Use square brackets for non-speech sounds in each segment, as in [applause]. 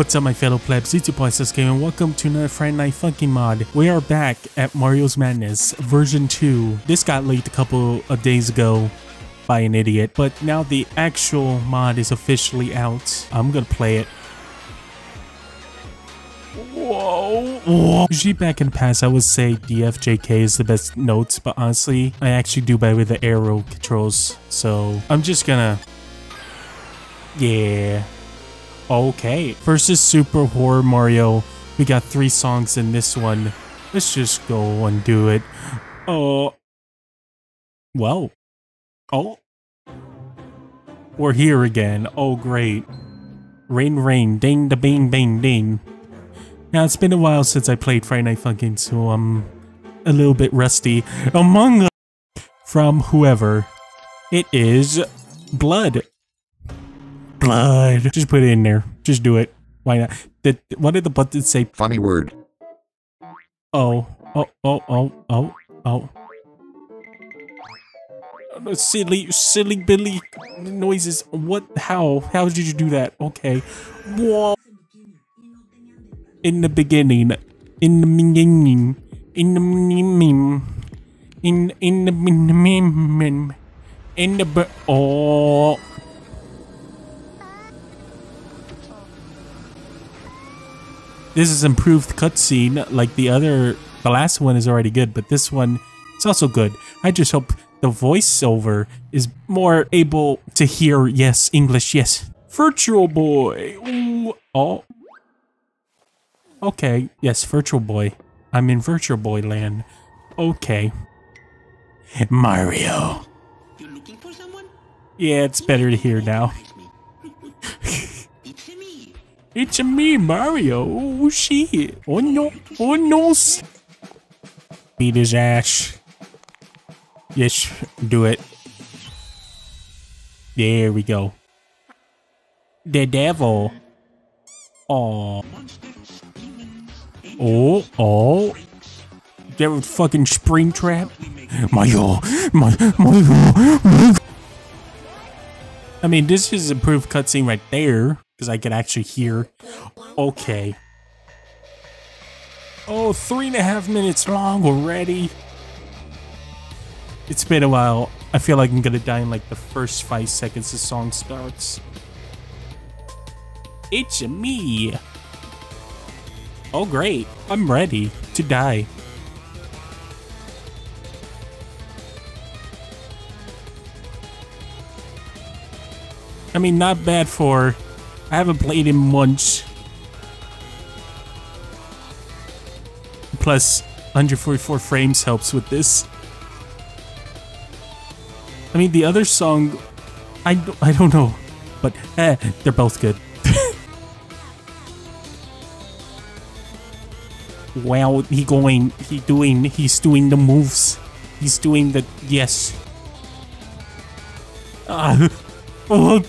What's up my fellow plebs, it's your boy Sasuke and welcome to another Friday Night Funkin' mod. We are back at Mario's Madness version 2. This got leaked a couple of days ago by an idiot, but now the actual mod is officially out. I'm gonna play it. Whoa, whoa. Usually back in the past I would say DFJK is the best notes, but honestly, I actually do better with the arrow controls. So I'm just gonna, yeah. Okay. Versus Super Horror Mario. We got three songs in this one. Let's just go and do it. Oh. Well. Oh. We're here again. Oh, great. Rain, rain. Ding, da, bing, bing, ding. Now, it's been a while since I played Friday Night Funkin', so I'm a little bit rusty. Among Us from whoever. It is Blood blood. Just put it in there. Just do it. Why not? Did, what did the button say? Funny word. Oh, oh, oh, oh, oh, oh. oh silly, silly Billy noises. What? How? How did you do that? Okay. Whoa. In the beginning. In the beginning. In the beginning. In in the in the in the oh. This is improved cutscene. Like the other, the last one is already good, but this one is also good. I just hope the voiceover is more able to hear, yes, English, yes. Virtual Boy. Ooh. Oh. Okay, yes, Virtual Boy. I'm in Virtual Boy land. Okay. Mario. Yeah, it's better to hear now. It's me, Mario. Oh, shit. Oh, no. Oh, no. Beat his ass. Yes, do it. There we go. The devil. Oh. Oh, oh. That was fucking Springtrap. Mario. My, Mario. I mean, this is improved cutscene right there because I could actually hear. Okay. Oh, three and a half minutes long already. It's been a while. I feel like I'm gonna die in like the first five seconds the song starts. It's me. Oh great, I'm ready to die. I mean, not bad for I haven't played him once. Plus, 144 frames helps with this. I mean, the other song, I don't, I don't know, but eh, they're both good. [laughs] wow, he going, he doing, he's doing the moves. He's doing the, yes. Uh, [laughs] oh,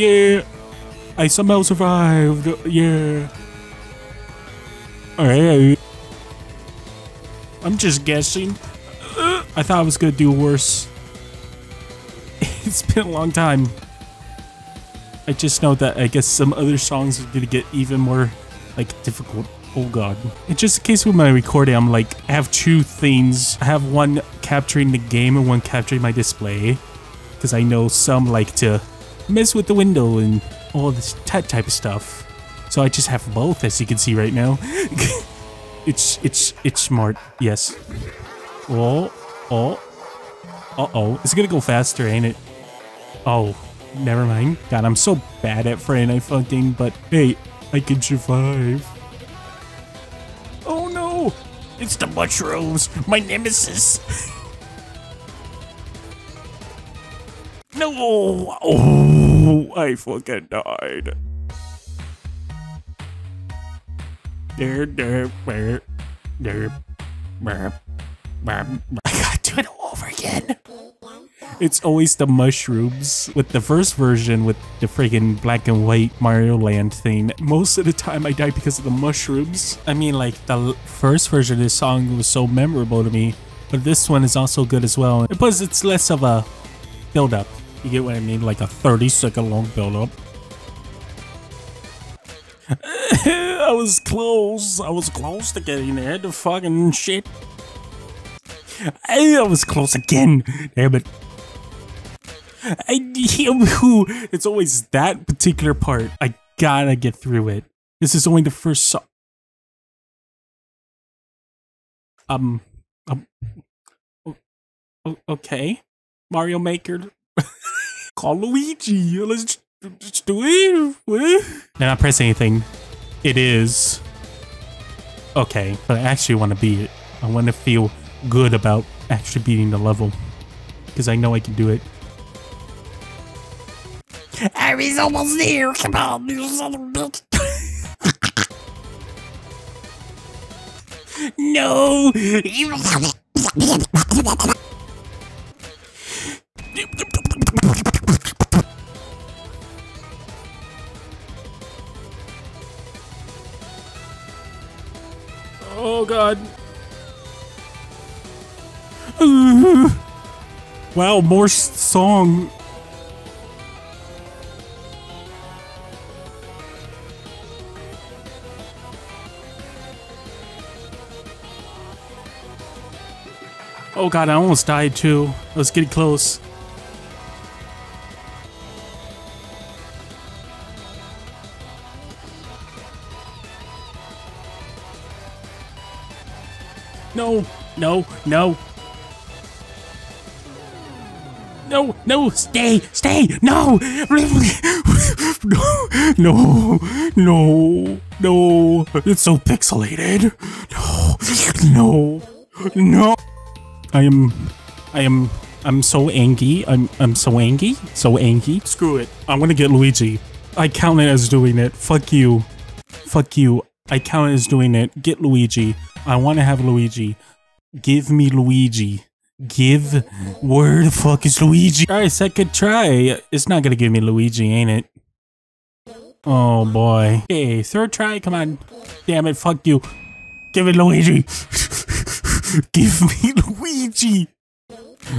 Yeah, I somehow survived. Yeah. Alright. I'm just guessing. I thought I was gonna do worse. [laughs] it's been a long time. I just know that I guess some other songs are gonna get even more like difficult. Oh god. And just in case with my recording, I'm like, I have two things. I have one capturing the game and one capturing my display. Because I know some like to mess with the window and all this type of stuff. So I just have both, as you can see right now. [laughs] it's it's it's smart. Yes. Oh oh. Uh oh. It's gonna go faster, ain't it? Oh, never mind. God, I'm so bad at Friday Night Funkin', but hey, I can survive. Oh no! It's the mushrooms, my nemesis. [laughs] No! Oh, I fucking died. There, there, there, I gotta do it all over again. It's always the mushrooms. With the first version, with the friggin' black and white Mario Land thing, most of the time I die because of the mushrooms. I mean, like, the first version of this song was so memorable to me but this one is also good as well. Plus, it's less of a build up. You get what I mean? Like a 30 second long build up. [laughs] I was close. I was close to getting there. The fucking shit. I was close again. Damn it. I, it's always that particular part. I gotta get through it. This is only the first so Um, um, okay. Mario Maker. Call Luigi. Let's, let's do it. And not press anything. It is. Okay, but I actually want to beat it. I want to feel good about actually beating the level. Because I know I can do it. Harry's almost there. Come on, you son of a bitch. [laughs] No! [laughs] Oh god. [laughs] wow, more song. Oh god, I almost died too. Was getting close. No, no, no. No, no, stay, stay, no, no, [laughs] no, no, no. It's so pixelated. No, no, no. I am, I am, I'm so angry. I'm, I'm so angry, so angry. Screw it. I'm gonna get Luigi. I count it as doing it. Fuck you. Fuck you. I count it as doing it. Get Luigi. I want to have Luigi. Give me Luigi. Give. Where the fuck is Luigi? Alright, second try. It's not gonna give me Luigi, ain't it? Oh boy. Hey, third try. Come on. Damn it. Fuck you. Give it Luigi. [laughs] give me Luigi.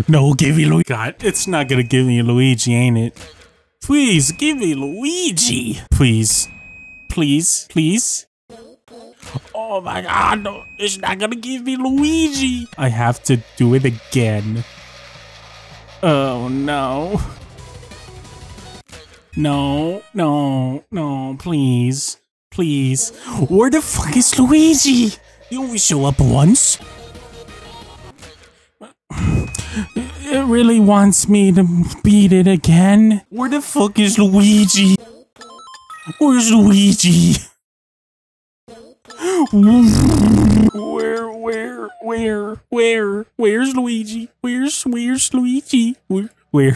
No, give me Luigi. God, it's not gonna give me Luigi, ain't it? Please, give me Luigi. Please. Please. Please. Oh my god, no, it's not gonna give me Luigi. I have to do it again. Oh no. No, no, no, please. Please. Where the fuck is Luigi? You only show up once. It really wants me to beat it again. Where the fuck is Luigi? Where's Luigi? Where, where, where, where, where's Luigi? Where's, where's Luigi? Where, where,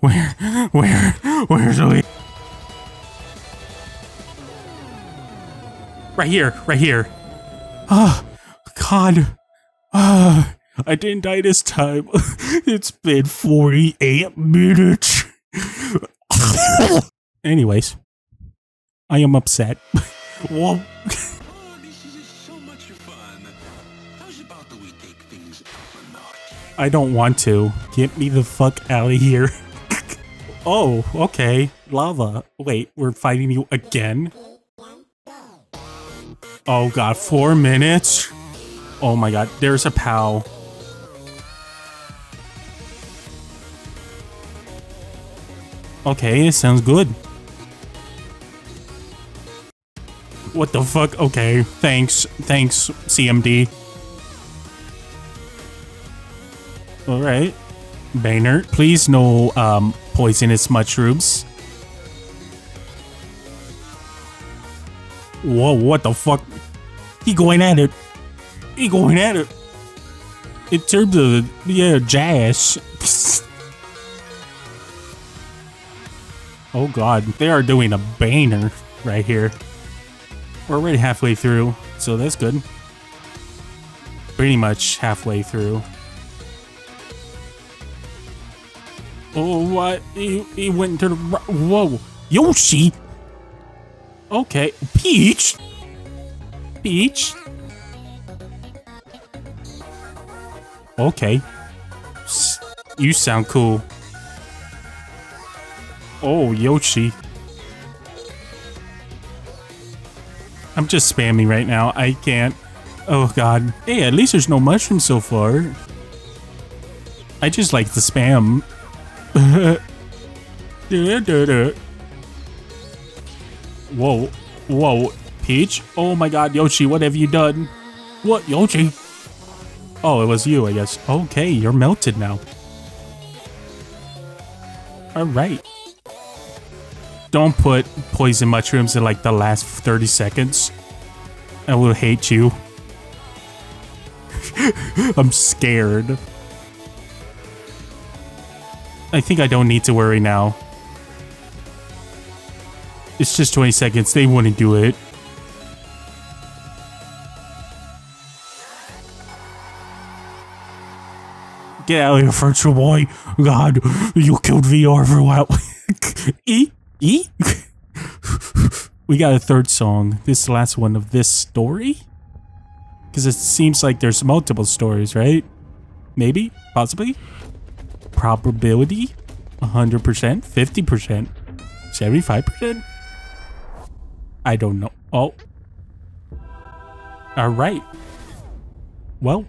where, where, where's Luigi? Right here, right here. Oh, God. Ah, I didn't die this time. [laughs] it's been 48 minutes. [laughs] Anyways, I am upset. [laughs] Whoa. I don't want to. Get me the fuck out of here. [laughs] oh, okay. Lava. Wait, we're fighting you again? Oh god, four minutes? Oh my god, there's a pal. Okay, it sounds good. What the fuck? Okay, thanks. Thanks, CMD. Alright. Baynard, please no um, poisonous mushrooms. Whoa, what the fuck? He going at it. He going at it. In terms of, yeah, jazz. [laughs] oh god, they are doing a banner right here. We're already halfway through, so that's good. Pretty much halfway through. Oh, what? He, he went to the... ri- Whoa. Yoshi? Okay. Peach? Peach? Okay. S- You sound cool. Oh, Yoshi. I'm just spamming right now. I can't. Oh god. Hey, at least there's no mushrooms so far. I just like the spam. [laughs] Whoa. Whoa. Peach? Oh my god, Yoshi, what have you done? What, Yoshi? Oh, it was you, I guess. Okay, you're melted now. Alright. Don't put poison mushrooms in like the last 30 seconds. I will hate you. [laughs] I'm scared. I think I don't need to worry now. It's just 20 seconds. They wouldn't do it. Get out of here, virtual boy. God, you killed VR for a while. [laughs] e? E? [laughs] we got a third song. This is the last one of this story? Because it seems like there's multiple stories, right? Maybe? Possibly? Probability? 100%? 50%? 75%? I don't know. Oh. Alright. Well.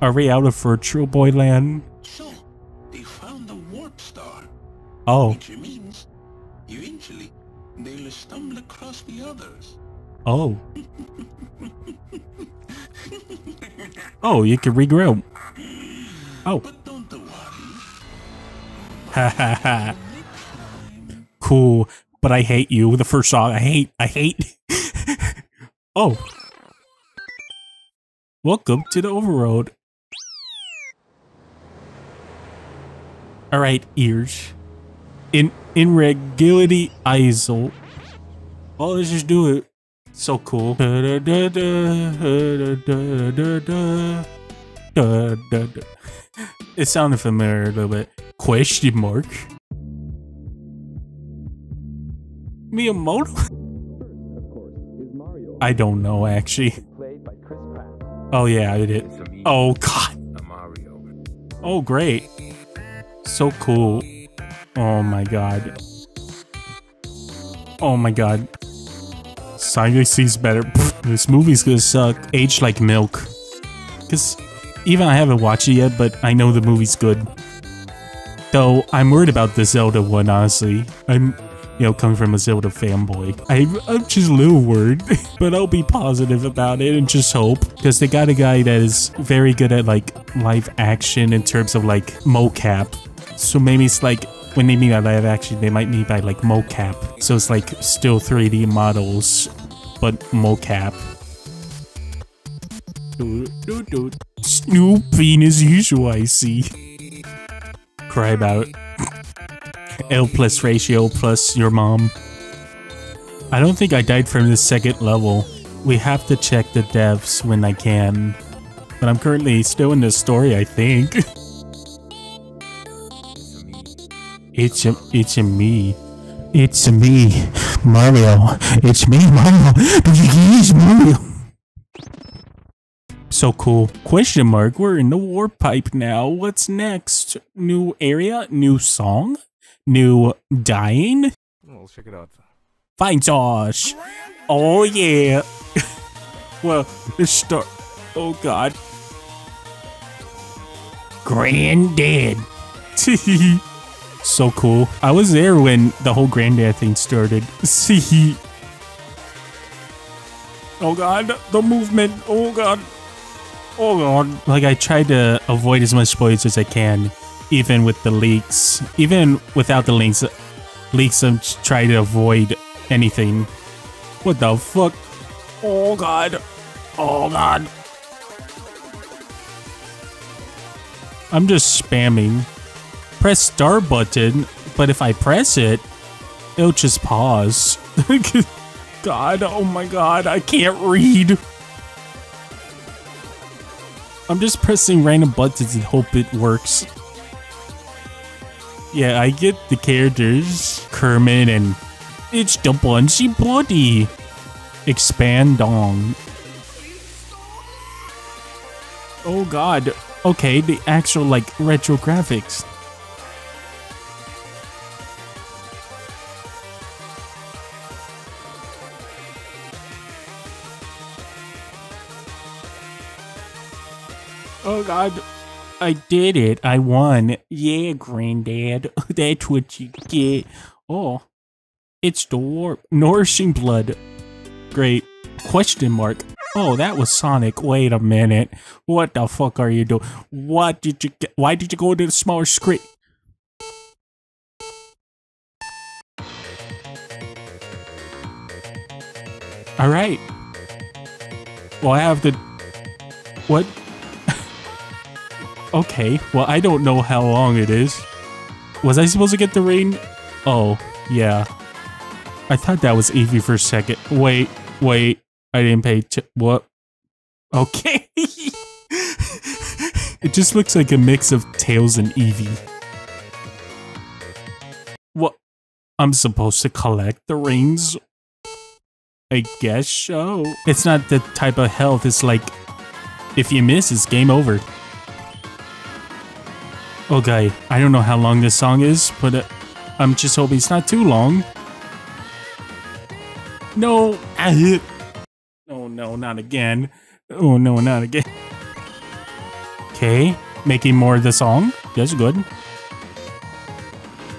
Are we out of Virtual Boy land? So, they found the warp star, Oh. which means eventually they'll stumble across the others. Oh. Oh, you can regrow. Oh. But. Ha ha ha. Cool. But I hate you. The first song I hate. I hate. [laughs] oh. Welcome to the overroad. Alright, ears. In in regularity ISO. Oh, let's just do it. So cool. It sounded familiar a little bit. Question mark. Miyamoto? I don't know actually. Oh yeah, I did. Oh god. Oh great. So cool. Oh my god. Oh my god. Sonic sees better. This movie's gonna suck. Age like milk. Cause even I haven't watched it yet, but I know the movie's good. Though I'm worried about the Zelda one, honestly. I'm, you know, coming from a Zelda fanboy. I, I'm just a little worried, [laughs] but I'll be positive about it and just hope. Because they got a guy that is very good at like live action in terms of like mocap. So maybe it's like when they mean by live action, they might mean by like mocap. So it's like still 3D models, but mocap. Snooping as usual, I see. Cry about. L plus ratio plus your mom. I don't think I died from the second level. We have to check the devs when I can. But I'm currently still in the story, I think. It's a, it's a me. It's a me, Mario. It's me, Mario. It's Mario. So cool. Question mark. We're in the warp pipe now. What's next? New area? New song? New dying? Well, check it out. Fine, Josh. Oh yeah. [laughs] well, let's start. Oh god. Granddad. [laughs] so cool. I was there when the whole granddad thing started. See. [laughs] Oh god, the movement. Oh god. Oh god. Like I tried to avoid as much spoilers as I can, even with the leaks. Even without the links, leaks. I'm trying to avoid anything. What the fuck? Oh god. Oh god. I'm just spamming. Press star button, but if I press it, it'll just pause. [laughs] god, oh my god, I can't read. I'm just pressing random buttons and hope it works. Yeah, I get the characters. Kermit and it's the Bunsy Buddy. Expand on. Oh god. Okay, the actual like retro graphics. Oh god. I did it. I won. Yeah, granddad. [laughs] That's what you get. Oh. It's the warp. Nourishing blood. Great. Question mark. Oh, that was Sonic. Wait a minute. What the fuck are you doing? What did you get? Why did you go to the smaller screen? All right. Well, I have to. What? Okay. Well, I don't know how long it is. Was I supposed to get the rain? Oh, yeah. I thought that was Eevee for a second. Wait, wait. I didn't pay. What? Okay. [laughs] it just looks like a mix of Tails and Eevee. What? I'm supposed to collect the rings? I guess so. It's not the type of health. It's like, if you miss, it's game over. Okay, I don't know how long this song is, but uh, I'm just hoping it's not too long. No. Ah, Oh no, not again. Oh no, not again. Okay, making more of the song. That's good.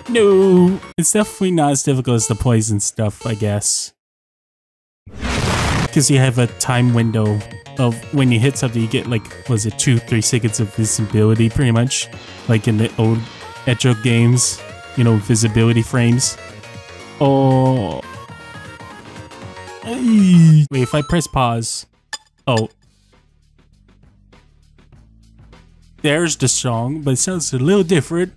No, it's definitely not as difficult as the poison stuff, I guess. Because you have a time window of when you hit something, you get like, was it two, three seconds of visibility, pretty much, like in the old Etro games. You know, visibility frames. Oh, Wait, if I press pause. Oh. There's the song, but it sounds a little different.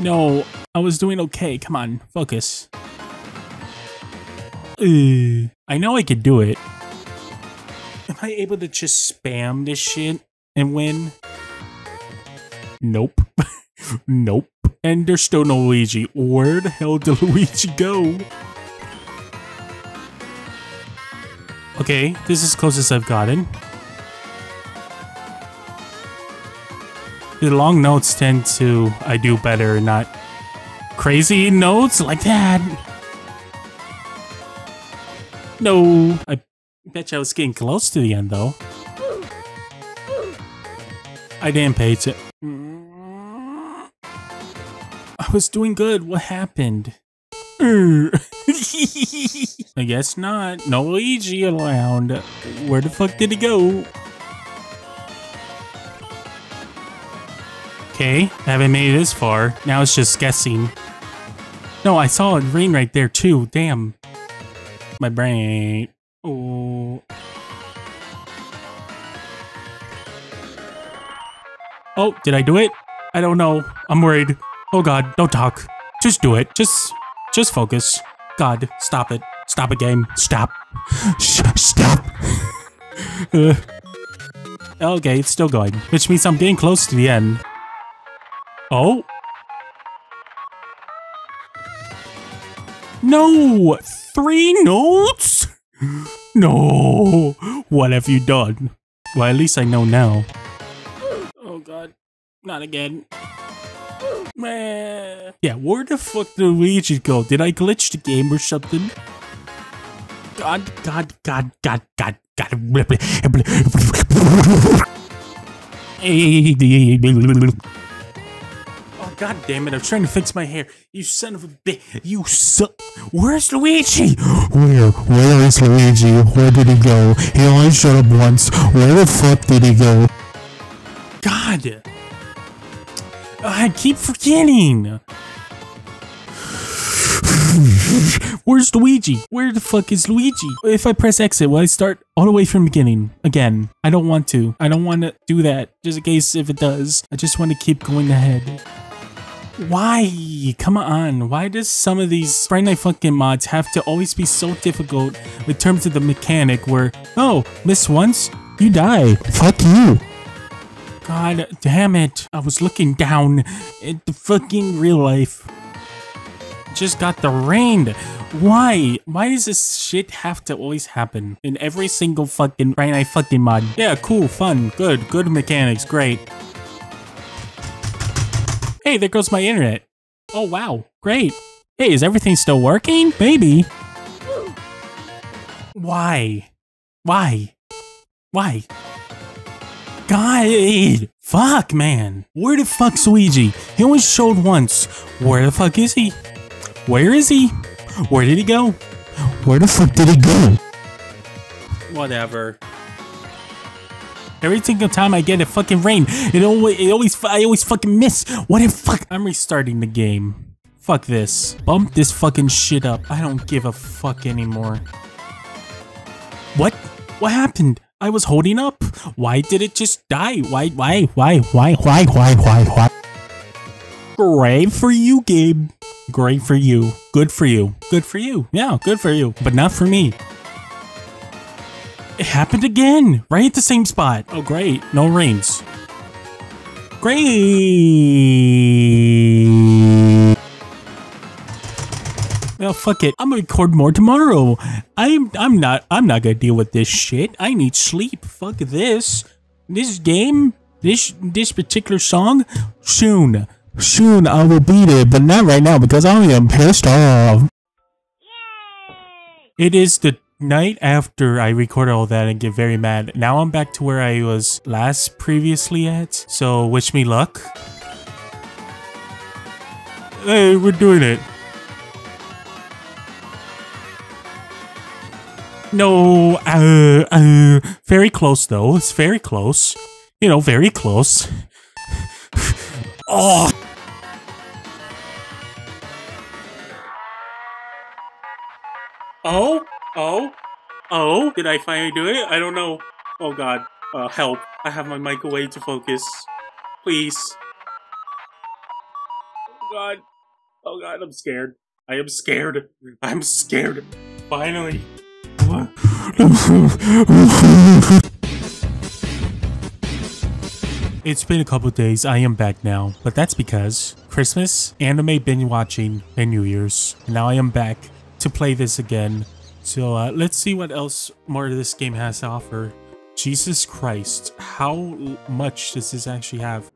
No, I was doing okay. Come on, focus. I know I could do it. Am I able to just spam this shit and win? Nope. [laughs] nope. And there's still no Luigi. Where the hell did [laughs] Luigi go? Okay, this is closest I've gotten. The long notes tend to I do better, not crazy notes like that. No, I bet I was getting close to the end though. I didn't it. I was doing good. What happened? [laughs] I guess not. No Luigi around. Where the fuck did he go? Okay, I haven't made it this far. Now it's just guessing. No, I saw a rain right there too. Damn. My brain. Oh. Oh, did I do it? I don't know. I'm worried. Oh god, don't talk. Just do it. Just just focus. God, stop it. Stop it, game. Stop. Stop. [laughs] Okay, it's still going, which means I'm getting close to the end. Oh? No! Three notes? No! What have you done? Well, at least I know now. Oh god. Not again. Meh. Yeah, where the fuck did Luigi go? Did I glitch the game or something? God, God, God, God, God, God. God damn it. I'm trying to fix my hair. You son of a bitch. You suck. Where's Luigi? Where? Where is Luigi? Where did he go? He only showed up once. Where the fuck did he go? God. I keep forgetting. Where's Luigi? Where the fuck is Luigi? If I press exit, will I start all the way from the beginning again? I don't want to. I don't want to do that. Just in case if it does. I just want to keep going ahead. Why? Come on. Why does some of these Friday Night Funkin' mods have to always be so difficult in terms of the mechanic where, oh, miss once, you die. Fuck you. God damn it. I was looking down at the fucking real life. just got the rain. Why? Why does this shit have to always happen in every single fucking Friday Night fucking mod? Yeah, cool, fun, good, good mechanics, great. Hey, there goes my internet. Oh wow, great. Hey, is everything still working? Maybe. Why? Why? Why? God, fuck, man. Where the fuck's Luigi? He only showed once. Where the fuck is he? Where is he? Where did he go? Where the fuck did he go? Whatever. Every single time I get a fucking rain, it always, it always, I always fucking miss. What if fuck? I'm restarting the game. Fuck this. Bump this fucking shit up. I don't give a fuck anymore. What? What happened? I was holding up. Why did it just die? Why, why, why, why, why, why, why, why? Great for you, Gabe. Great for you. Good for you. Good for you. Yeah, good for you. But not for me. It happened again, right at the same spot. Oh, great. No rains. Great. Well, fuck it. I'm gonna record more tomorrow. I'm I'm not I'm not gonna deal with this shit. I need sleep. Fuck this. This game, this this particular song, soon. Soon I will beat it, but not right now because I am pissed off. Yay! It is the night after I record all that and get very mad. Now I'm back to where I was last previously at. So wish me luck. Hey, we're doing it. No, uh, uh, very close though. It's very close. You know, very close. [laughs] oh. Oh, oh, oh, did I finally do it? I don't know. Oh god, uh, help. I have my mic away to focus. Please. Oh god. Oh god, I'm scared. I am scared. I'm scared. Finally. It's been a couple days. I am back now, but that's because Christmas, anime binge watching, and New Year's. And now I am back to play this again. So uh, let's see what else more of this game has to offer. Jesus Christ, how much does this actually have?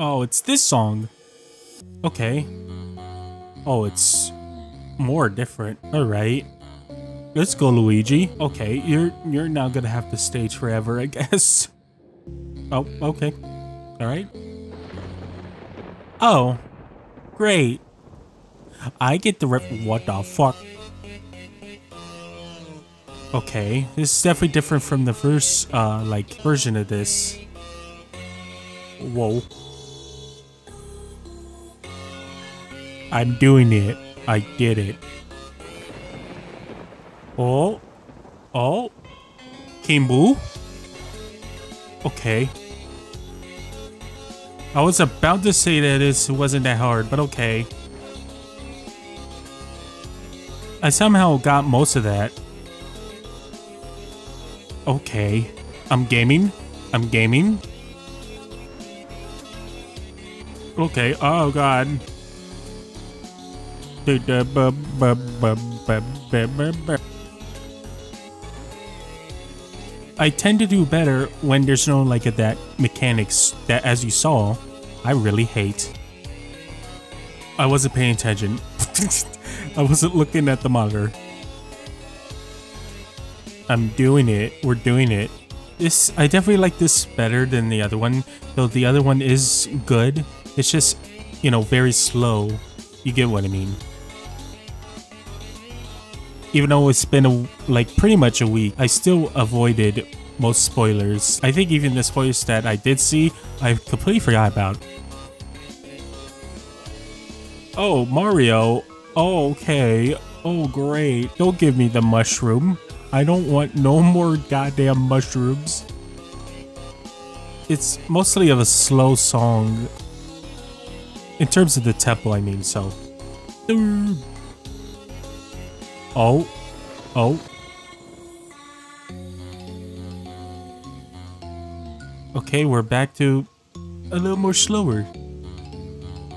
Oh, it's this song. Okay. Oh, it's more different. All right. Let's go, Luigi. Okay, you're you're now gonna have the stage forever, I [laughs] guess. Oh, okay. All right. Oh, great. I get the rep. What the fuck? Okay, this is definitely different from the first, uh, like version of this. Whoa. I'm doing it. I did it. Oh. Oh. Kimbu. Okay. I was about to say that this wasn't that hard, but okay. I somehow got most of that. Okay. I'm gaming. I'm gaming. Okay. Oh god. I tend to do better when there's no like that mechanics that as you saw, I really hate. I wasn't paying attention. [laughs] I wasn't looking at the monitor. I'm doing it. We're doing it. This I definitely like this better than the other one, though the other one is good. It's just, you know, very slow. You get what I mean. Even though it's been a, like pretty much a week, I still avoided most spoilers. I think even the spoilers that I did see, I completely forgot about. Oh, Mario. Okay. Oh, great. Don't give me the mushroom. I don't want no [laughs] more goddamn mushrooms. It's mostly of a slow song. In terms of the tempo, I mean, so. Oh. Oh. Okay, we're back to a little more slower.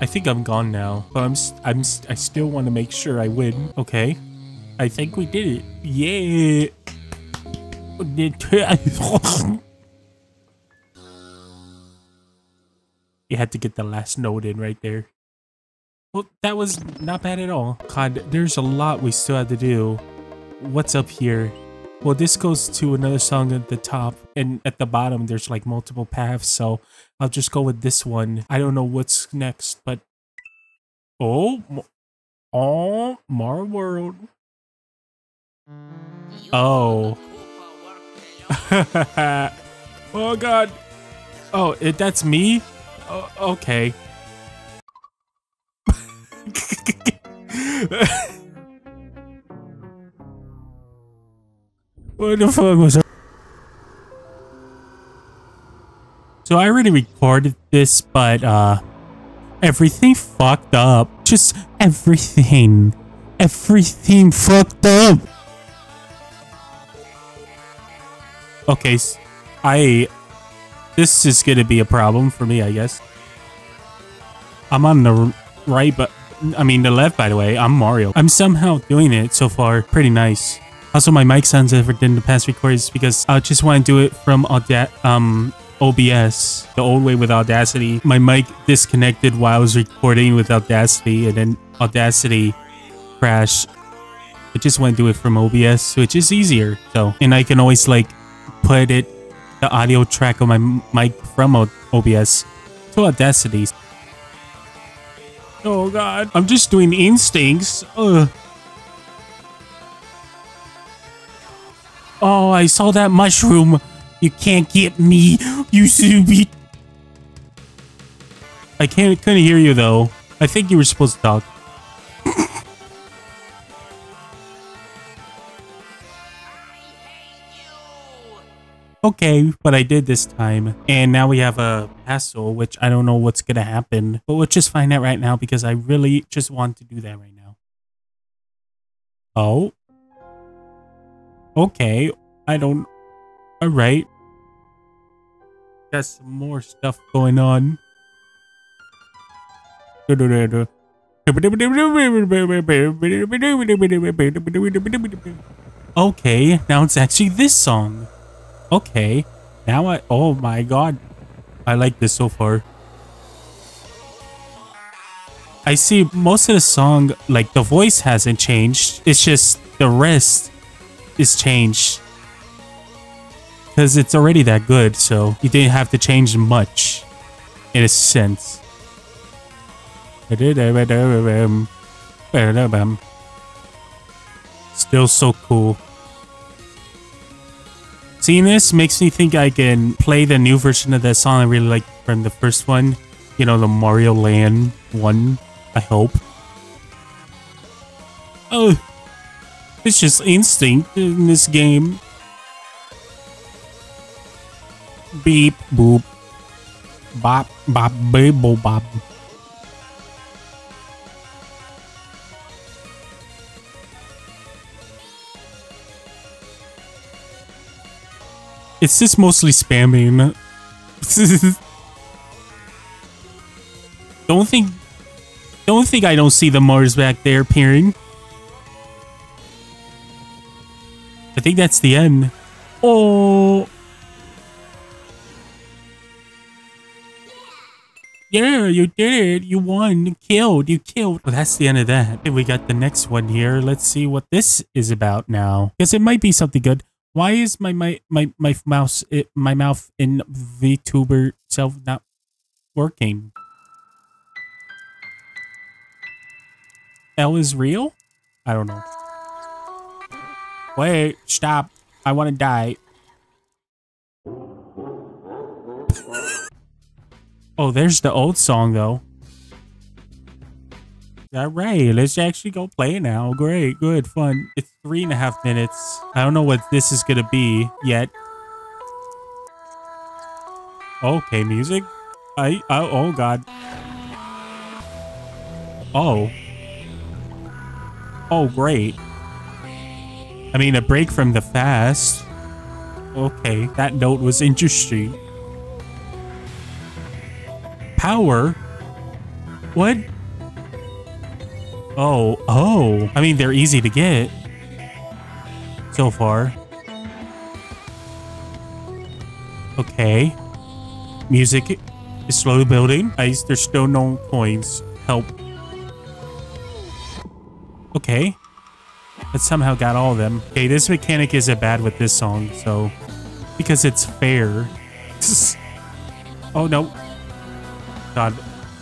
I think I'm gone now, but I'm I'm I still want to make sure I win. Okay, I think we did it. Yeah. [laughs] you had to get the last note in right there. Well, that was not bad at all. God, there's a lot we still have to do. What's up here? Well, this goes to another song at the top, and at the bottom, there's like multiple paths, so I'll just go with this one. I don't know what's next, but. Oh, oh, Mar World. Oh. [laughs] oh, God. Oh, it, that's me? Oh, okay. [laughs] what the fuck was that? So I already recorded this, but uh everything fucked up. Just everything. Everything fucked up. Okay, I this is gonna be a problem for me, I guess. I'm on the right, but I mean the left. By the way, I'm Mario. I'm somehow doing it so far, pretty nice. Also, my mic sounds different than the past recordings because I just want to do it from Auda- um OBS, the old way with Audacity. My mic disconnected while I was recording with Audacity, and then Audacity crashed. I just want to do it from OBS, which is easier. So, and I can always like put it the audio track of my mic from O- OBS to Audacity. Oh god, I'm just doing instincts. Ugh. Oh, I saw that mushroom. You can't get me, you stupid. I can't couldn't hear you though. I think you were supposed to talk. Okay, but I did this time. And now we have a hassle, which I don't know what's gonna happen. But we'll just find out right now because I really just want to do that right now. Oh. Okay. I don't Alright. Got some more stuff going on. Okay, now it's actually this song. Okay, now I. Oh my god. I like this so far. I see most of the song, like the voice hasn't changed. It's just the rest is changed. Because it's already that good, so you didn't have to change much. In a sense. Still so cool. Seeing this makes me think I can play the new version of that song I really like from the first one. You know, the Mario Land one, I hope. Oh, it's just instinct in this game. Beep, boop. Bop, bop, beep, boop, bop. It's just mostly spamming. [laughs] don't think don't think I don't see the Mars back there peering. I think that's the end. Oh. Yeah, you did. it. You won. You killed. You killed. Well, that's the end of that. We got the next one here. Let's see what this is about now. Guess it might be something good. Why is my my my, my mouse it, my mouth in VTuber itself not working? L is real? I don't know. Wait, stop. I want to die. oh, there's the old song though. All right, let's actually go play now. Great, good, fun. It's three and a half minutes. I don't know what this is gonna be yet. Okay, music. I oh, oh god. Oh. Oh great. I mean a break from the fast. Okay, that note was interesting. Power. What? Oh, oh. I mean, they're easy to get. So far. Okay. Music is slowly building. Ice, there's still no coins. Help. Okay. But somehow got all of them. Okay, this mechanic isn't bad with this song, so... Because it's fair. [laughs] oh, no. God.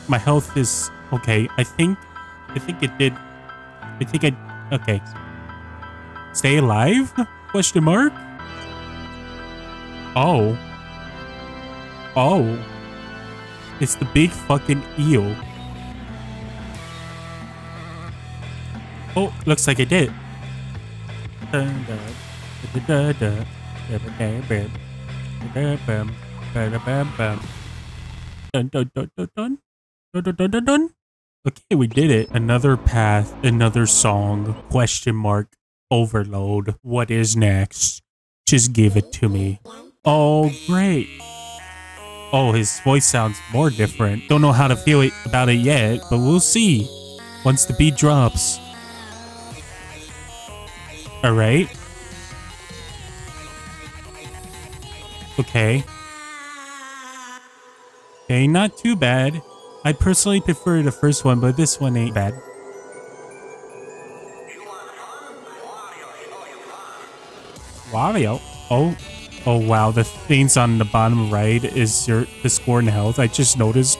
My health is... Okay, I think... I think it did... I think I... Okay. Stay alive? Question mark? Oh. Oh. It's the big fucking eel. Oh, looks like it did. [laughs] Okay, we did it. Another path, another song, question mark, overload. What is next? Just give it to me. Oh, great. Oh, his voice sounds more different. Don't know how to feel it about it yet, but we'll see. Once the beat drops. Alright. Okay. Okay, not too bad. I personally prefer the first one, but this one ain't bad. Wario. Oh, oh wow. The things on the bottom right is your the score and health. I just noticed.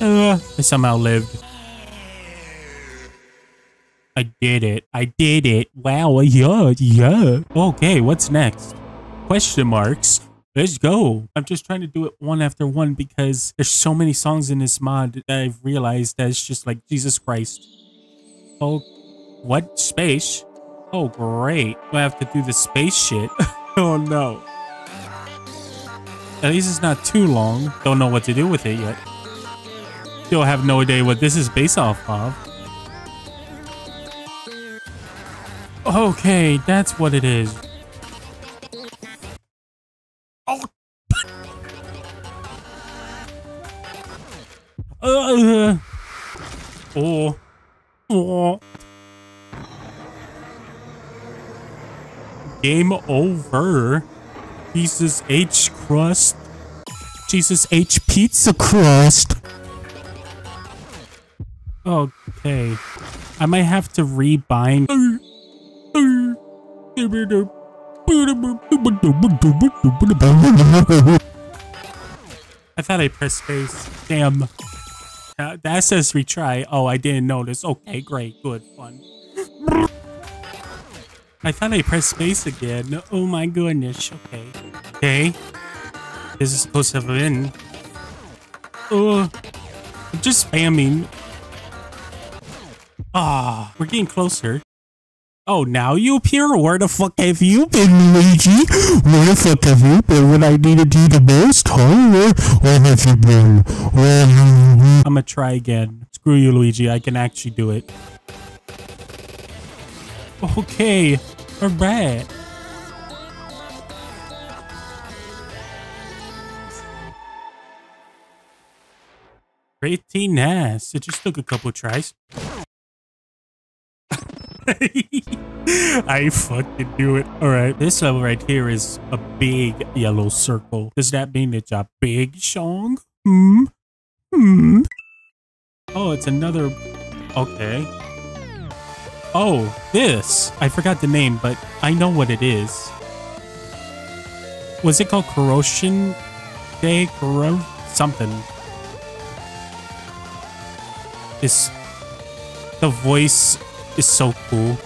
Uh, [laughs] I somehow lived. I did it. I did it. Wow. Yeah. Yeah. Okay. What's next? Question marks. Let's go. I'm just trying to do it one after one because there's so many songs in this mod that I've realized that it's just like Jesus Christ. Oh, what? Space? Oh, great. Do I have to do the space shit? [laughs] oh, no. At least it's not too long. Don't know what to do with it yet. Still have no idea what this is based off of. Okay, that's what it is. Oh. Uh, oh. Oh. Game over. Jesus H crust. Jesus H pizza crust. Okay. I might have to rebind. I thought I pressed space. Damn. Uh, that says retry. Oh, I didn't notice. Okay, great. Good. Fun. I thought I pressed space again. Oh my goodness. Okay. Okay. This is supposed to have been. Oh. I'm just spamming. Ah, we're getting closer. Oh, now you appear? Where the fuck have you been, Luigi, where the fuck have you been when I needed you the most, huh? Where, where have you been? Where have you been? I'm gonna try again. Screw you, Luigi. I can actually do it. Okay. Alright. Pretty nice. It just took a couple tries. [laughs] I fucking do it. All right. This level right here is a big yellow circle. Does that mean it's a big song? Hmm? Hmm? Oh, it's another... Okay. Oh, this. I forgot the name, but I know what it is. Was it called Corrosion Day? Corro... Something. This... The voice is so cool.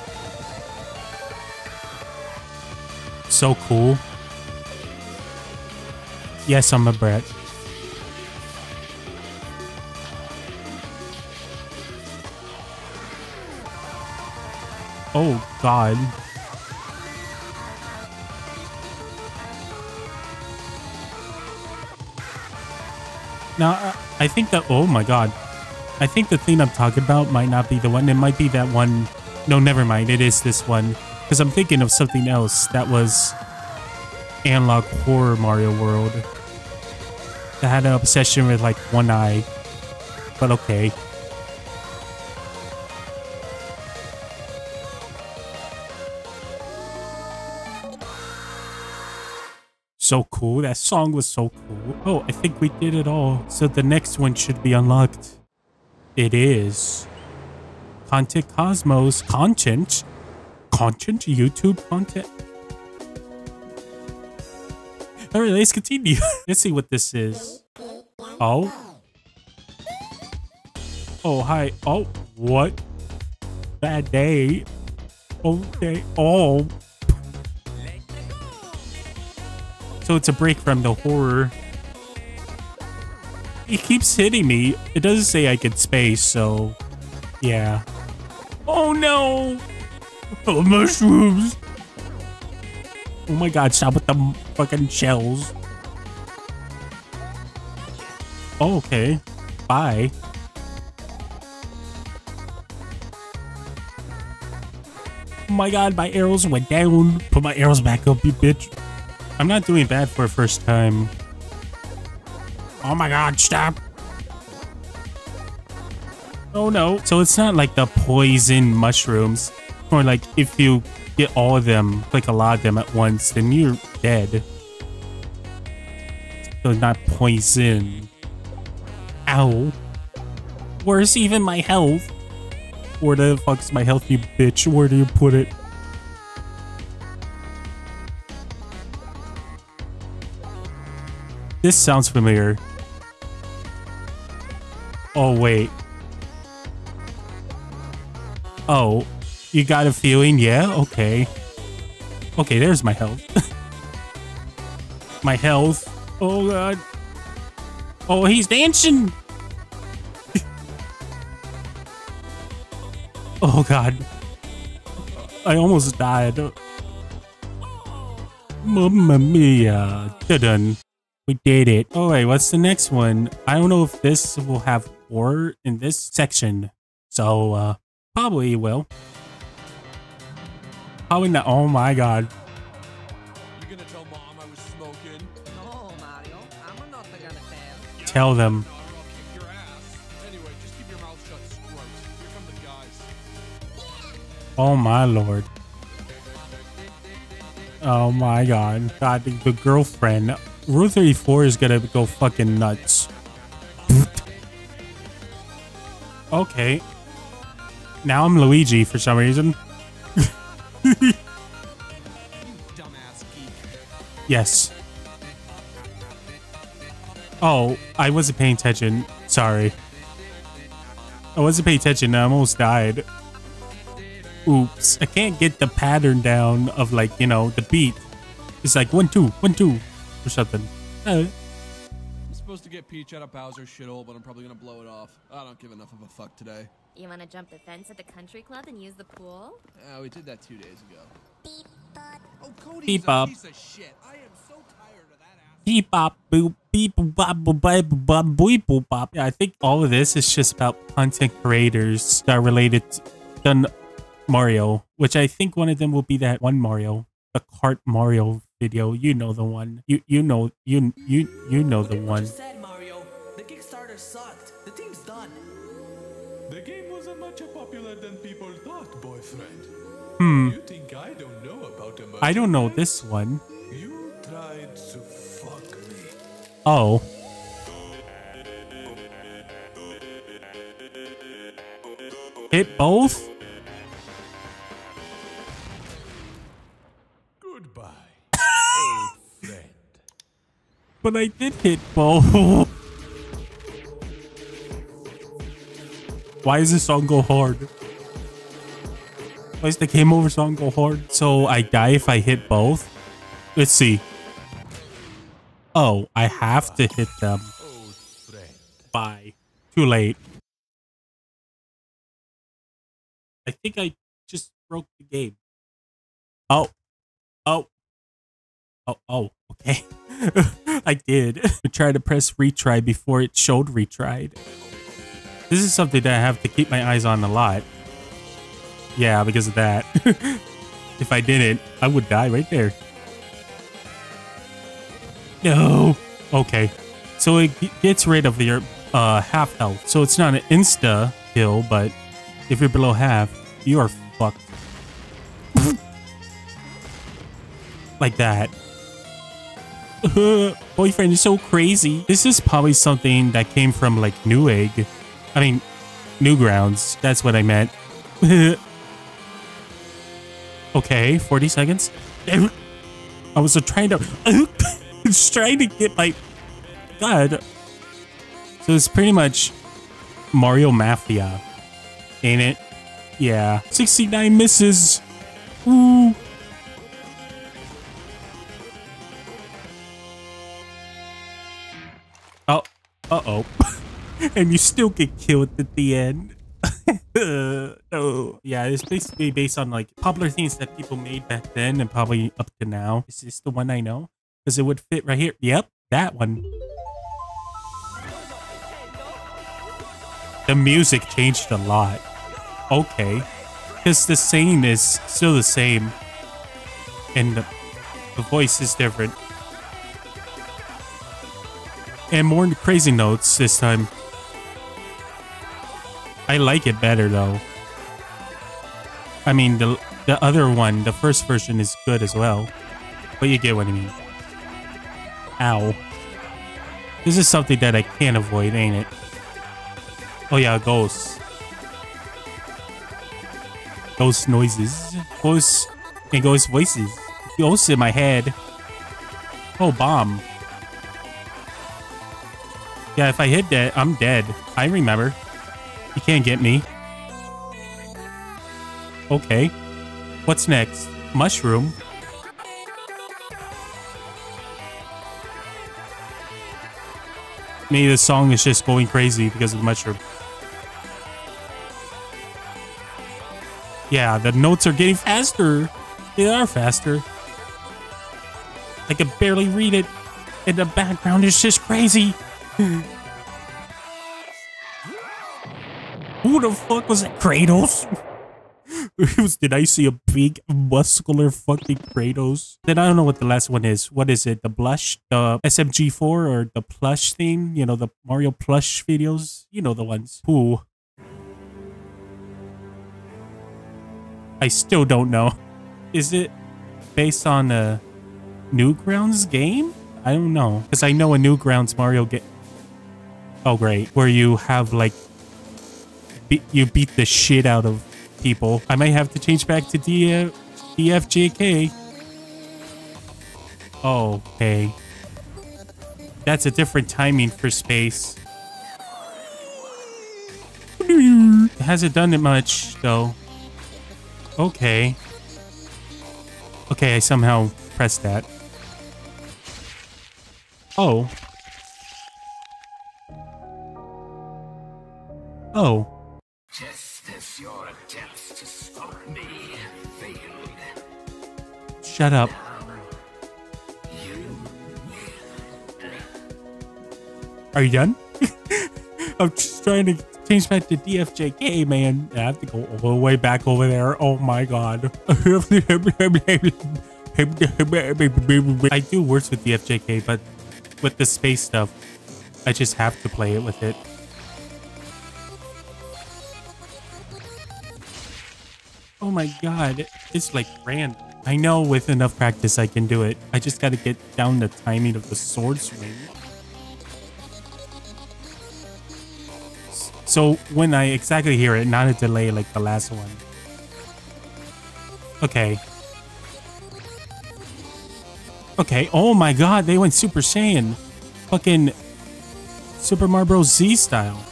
So cool. Yes, I'm a brat. Oh, God. Now, I think that... Oh, my God. I think the thing I'm talking about might not be the one. It might be that one. No, never mind. It is this one. Because I'm thinking of something else that was Analog Horror Mario World. that had an obsession with like one eye. But okay. So cool. That song was so cool. Oh, I think we did it all. So the next one should be unlocked. It is. Content Cosmos content. Content? YouTube content? Alright, let's continue. [laughs] let's see what this is. Oh. Oh, hi. Oh, what? Bad day. Oh, okay. Oh. So it's a break from the horror. It keeps hitting me. It doesn't say I can space, so yeah. Oh no! Oh, [laughs] mushrooms! Oh my god, stop with the fucking shells. Oh, okay. Bye. Oh my god, my arrows went down. Put my arrows back up, you bitch. I'm not doing bad for a first time. Oh my god, stop. Oh no. So it's not like the poison mushrooms. Or like if you get all of them, like a lot of them at once, then you're dead. So not poison. Ow. Where's even my health? Where the fuck's my health, you bitch? Where do you put it? This sounds familiar. Oh, wait. Oh, you got a feeling? Yeah, okay. Okay, there's my health. [laughs] my health. Oh, God. Oh, he's dancing. [laughs] oh, God. I almost died. Mamma mia. Done. We did it. All right, what's the next one? I don't know if this will have horror in this section. So, uh, probably will. Probably not. Oh my god. You gonna tell mom I was smoking? No, Mario. I'm not gonna tell. Tell them. Or I'll kick your ass. Anyway, just keep your mouth shut, Scrooge. Here come the guys. Oh my lord. Oh my god. God, the, the girlfriend. Rule 34 is gonna go fucking nuts. Okay. Now I'm Luigi for some reason. [laughs] Yes. Oh, I wasn't paying attention. Sorry. I wasn't paying attention. I almost died. Oops. I can't get the pattern down of like, you know, the beat. It's like one, two, one, two, or something. Uh, supposed to get Peach out of Bowser's shithole, but I'm probably gonna blow it off. I don't give enough of a fuck today. You want to jump the fence at the country club and use the pool? Yeah, we did that two days ago. Oh, Cody's Beep a bop. piece of shit. I am so tired of that ass. beep bop boop beep boop bop boop bop boop bop boop boop bop. Yeah, I think all of this is just about content creators that are related to done Mario, which I think one of them will be that one Mario, the Kart Mario video. You know the one. You you know you you you know the one. said, Mario. The Kickstarter sucked. The team's done. The game wasn't much popular than people thought, boyfriend. Hmm. You think I don't know about the I don't know this one. You tried to fuck me. Oh. Hit both? But I did hit both. [laughs] Why does this song go hard? Why does the game over song go hard? So I die if I hit both? Let's see. Oh, I have to hit them. Bye. Too late. I think I just broke the game. Oh. Oh. Oh, oh, okay. [laughs] I did. [laughs] I tried to press retry before it showed retried. This is something that I have to keep my eyes on a lot. Yeah, because of that. [laughs] if I didn't, I would die right there. No. Okay. So it gets rid of your uh, half health. So it's not an insta kill, but if you're below half, you are fucked. [laughs] like that. [laughs] Boyfriend is so crazy. This is probably something that came from like Newegg. I mean, Newgrounds. That's what I meant. [laughs] okay, 40 seconds. I was trying to. [laughs] It's trying to get my. God. So it's pretty much Mario Mafia. Ain't it? Yeah. 69 misses. Ooh. Uh-oh. [laughs] and you still get killed at the end. [laughs] oh. Yeah, it's basically based on like popular things that people made back then and probably up to now. Is this the one I know? Because it would fit right here. Yep, that one. The music changed a lot. Okay. Because the saying is still the same. And the, the voice is different. And more crazy notes this time. I like it better though. I mean, the the other one, the first version is good as well. But you get what I mean. Ow. This is something that I can't avoid, ain't it? Oh yeah, ghosts. Ghost noises. Ghost and ghost voices. Ghosts in my head. Oh, bomb. Yeah, if I hit that, I'm dead. I remember. You can't get me. Okay. What's next? Mushroom. Maybe the song is just going crazy because of the mushroom. Yeah, the notes are getting faster. They are faster. I can barely read it. And the background is just crazy. Who the fuck was that? Kratos? [laughs] Did I see a big muscular fucking Kratos? Then I don't know what the last one is. What is it? The blush? The SMG4 or the plush theme? You know, the Mario plush videos? You know the ones. Who? I still don't know. Is it based on a Newgrounds game? I don't know. Because I know a Newgrounds Mario game. Oh, great. Where you have like. Be you beat the shit out of people. I might have to change back to D DFJK. Oh, okay. That's a different timing for space. It hasn't done it much, though. Okay. Okay, I somehow pressed that. Oh. Oh. Just as your attempts to stop me failed, Shut up. you Are you done? [laughs] I'm just trying to change back to DFJK, man. I have to go all the way back over there. Oh my god. [laughs] I do worse with DFJK, but with the space stuff, I just have to play it with it. Oh my god, it's like random. I know with enough practice I can do it. I just gotta get down the timing of the sword swing. So when I exactly hear it, not a delay like the last one. Okay. Okay, oh my god, they went Super Saiyan. Fucking Super Mario Z style.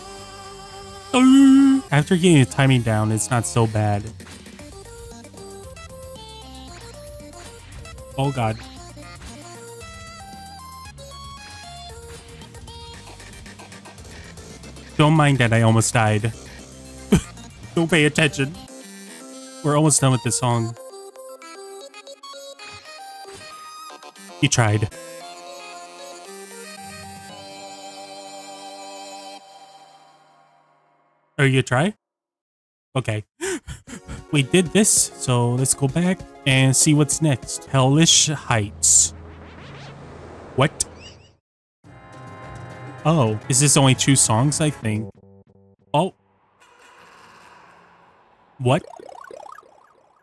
After getting the timing down, it's not so bad. Oh god. Don't mind that I almost died. [laughs] Don't pay attention. We're almost done with this song. You tried. Are you try? Okay. We did this, so let's go back and see what's next. Hellish Heights. What? Oh, is this only two songs? I think. Oh. What?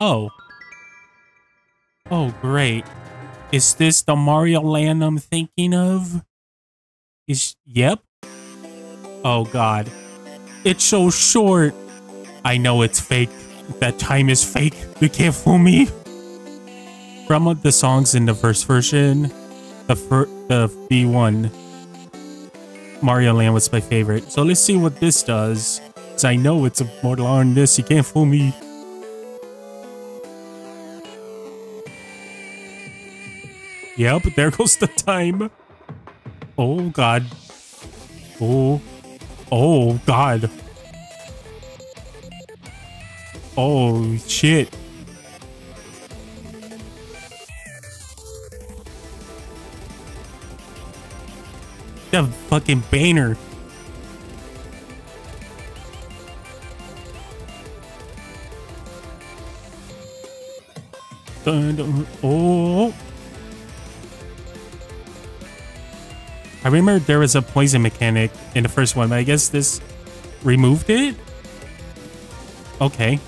Oh. Oh, great. Is this the Mario Land I'm thinking of? Is yep. Oh god. It's so short. I know it's fake. That time is fake. You can't fool me. From the songs in the first version, the fir- the V1 Mario Land was my favorite. So let's see what this does. Cause I know it's a Mortal long this. You can't fool me. Yep, there goes the time. Oh god. Oh. Oh god. Oh shit. The fucking dun, oh. I remember there was a poison mechanic in the first one, but I guess this removed it? Okay.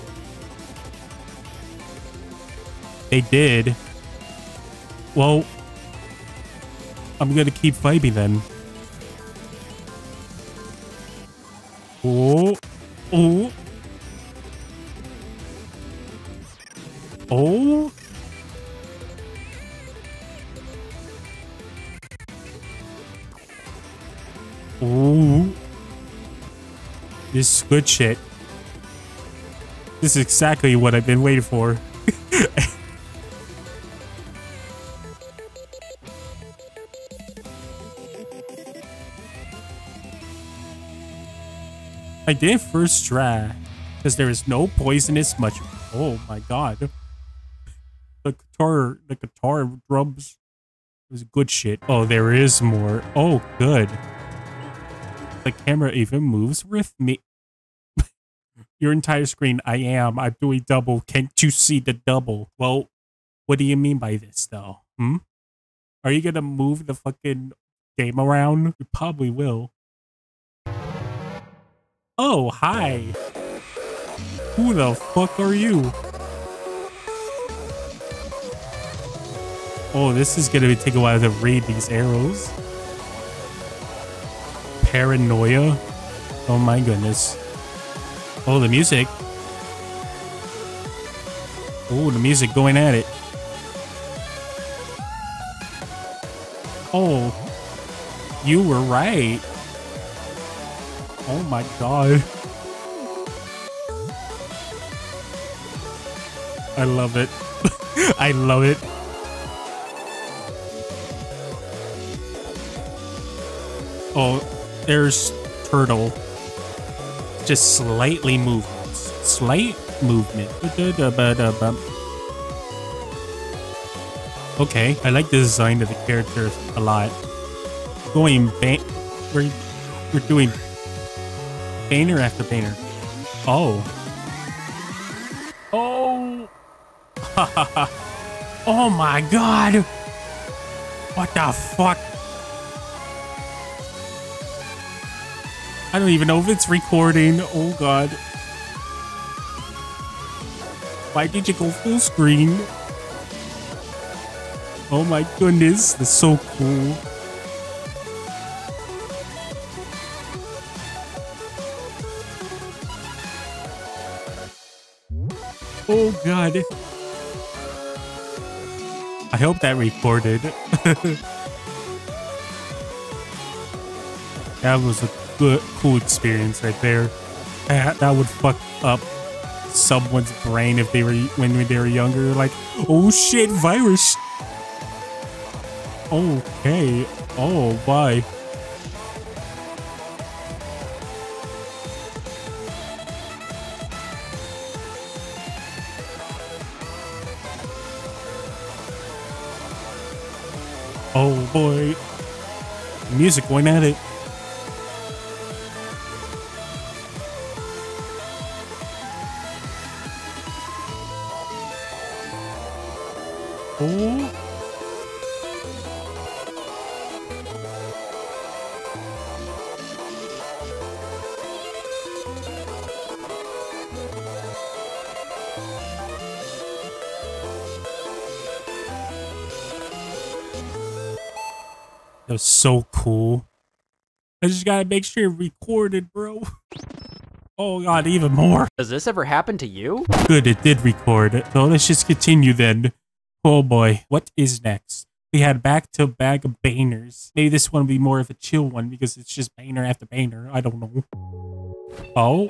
They did. Well, I'm gonna keep fighting then. Oh. Oh. Oh. Ooh. This is good shit. This is exactly what I've been waiting for. [laughs] I did first try because there is no poisonous much. Oh my god. The guitar, the guitar drums was good shit. Oh, there is more. Oh, good. The camera even moves with me. [laughs] Your entire screen. I am. I'm doing double. Can't you see the double? Well, what do you mean by this, though? Hmm? Are you gonna move the fucking game around? You probably will. Oh, hi. Who the fuck are you? Oh, this is gonna take a while to read these arrows. Paranoia. Oh my goodness. Oh, the music. Oh, the music going at it. Oh, you were right. Oh my god. I love it. [laughs] I love it. Oh, there's Turtle. Just slightly movements. Slight movement. Okay, I like the design of the characters a lot. Going ban- we're we're doing banner after painter. Oh. Oh. [laughs] oh my god. What the fuck? I don't even know if it's recording. Oh god. Why did you go full screen? Oh my goodness, that's so cool. Oh god. I hope that recorded. [laughs] that was a good, cool experience right there. That, that would fuck up someone's brain if they were when they were younger. Like, oh shit, virus. Okay. Oh, bye. Boy. Music going at it. Oh. So cool. I just gotta make sure it recorded, bro. [laughs] Oh god, even more. Does this ever happen to you? Good, it did record. So let's just continue then. Oh boy, what is next? We had back to back banners. Maybe this one will be more of a chill one because it's just banner after banner. I don't know. Oh.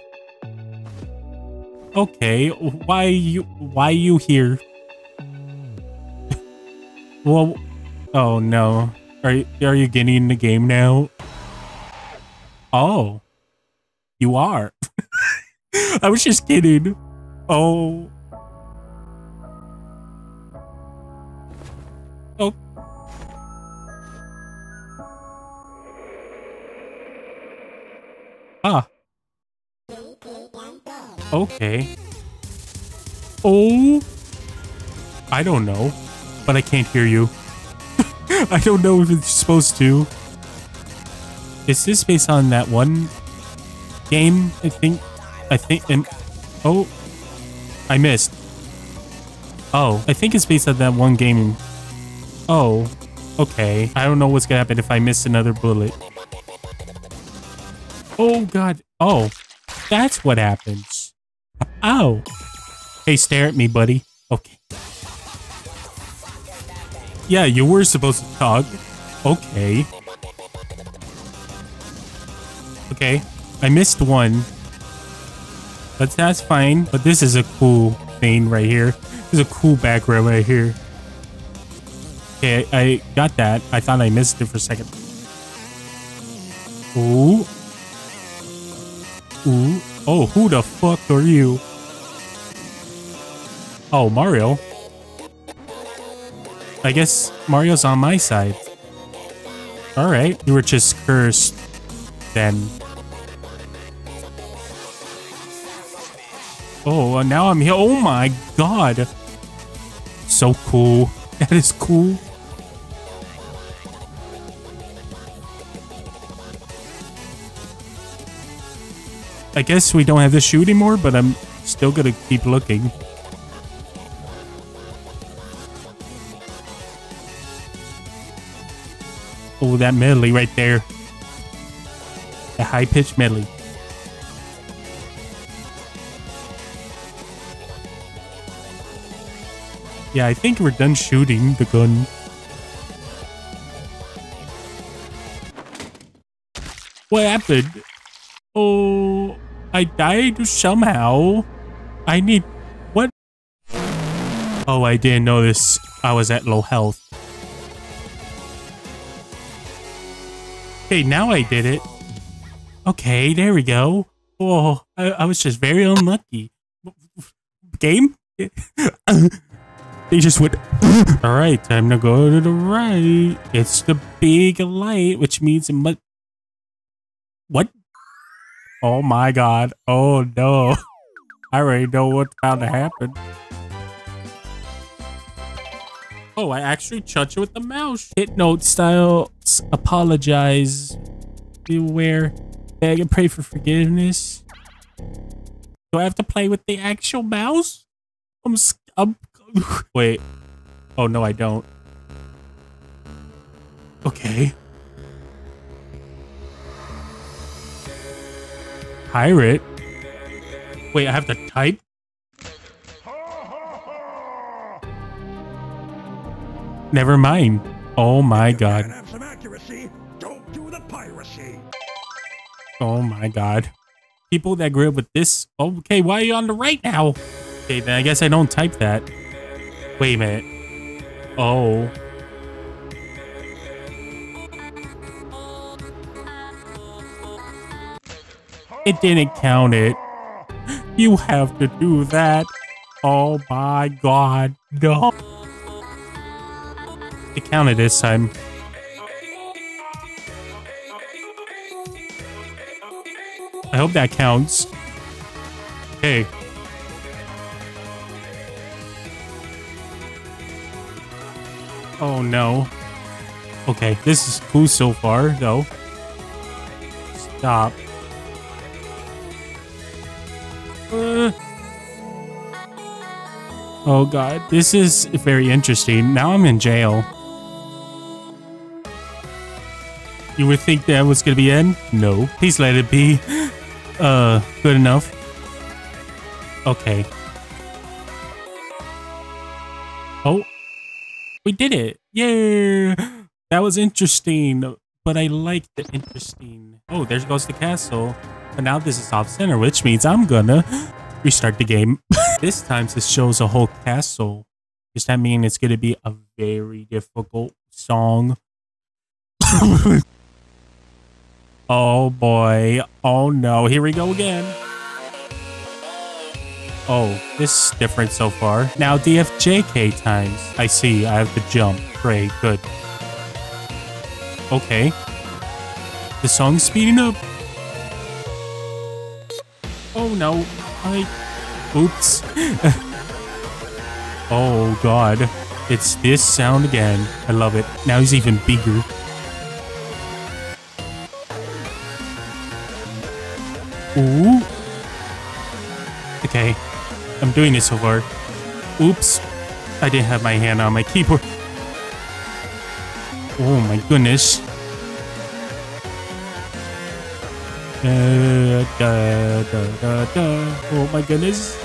Okay, why you why you here? [laughs] well, oh no. Are you, are you getting in the game now? Oh. You are. [laughs] I was just kidding. Oh. Oh. Ah. Okay. Oh. I don't know, but I can't hear you. [laughs] I don't know if it's supposed to. Is this based on that one game? I think. I think. And oh, I missed. Oh, I think it's based on that one game. Oh, okay. I don't know what's gonna happen if I miss another bullet. Oh God. Oh, that's what happens. Oh. Hey, stare at me, buddy. Okay. Yeah, you were supposed to talk. Okay. Okay. I missed one. But that's fine. But this is a cool thing right here. This is a cool background right here. Okay, I, got that. I thought I missed it for a second. Ooh. Ooh. Oh, who the fuck are you? Oh, Mario. I guess Mario's on my side. Alright, you were just cursed then. Oh, now I'm here. Oh my god. So cool. [laughs] That is cool. I guess we don't have the shoe anymore, but I'm still gonna keep looking. Oh, that medley right there. The high-pitched medley. Yeah, I think we're done shooting the gun. What happened? Oh, I died somehow. I need... What? Oh, I didn't notice I was at low health. Okay, now I did it. Okay, there we go. Oh, I, I was just very unlucky. Game? [laughs] they just went... [laughs] All right, time to go to the right. It's the big light, which means it must... What? Oh my god. Oh no. [laughs] I already know what's about to happen. Oh, I actually touch it with the mouse. Hit note style. Apologize. Beware. Beg and pray for forgiveness. Do I have to play with the actual mouse? I'm. I'm [laughs] wait. Oh no, I don't. Okay. Pirate? Wait, I have to type? Never mind. Oh my god. Have some accuracy. Don't do the piracy. Oh my god. People that grew up with this. Okay, why are you on the right now? Okay, then I guess I don't type that. Wait a minute. Oh. It didn't count it. You have to do that. Oh my god. No. It counted this time. I hope that counts. Okay. Oh no. Okay, this is cool so far, though. Stop. Uh. Oh god, this is very interesting. Now I'm in jail. You would think that was gonna be end? No. Please let it be. [gasps] Uh, good enough. Okay. Oh, we did it! Yeah, that was interesting, but I like the interesting. Oh, there goes the castle. But now this is off center, which means I'm gonna [gasps] restart the game. [laughs] this time this shows a whole castle. Does that mean it's gonna be a very difficult song? [laughs] oh boy. Oh no. Here we go again. Oh, this is different so far. Now DFJK times. I see. I have to jump. Great. Good. Okay. The song's speeding up. Oh no. I. Oops. [laughs] oh god. It's this sound again. I love it. Now he's even bigger. Ooh. Okay. I'm doing it so far. Oops. I didn't have my hand on my keyboard. Oh my goodness. Da, da, da. Oh my goodness.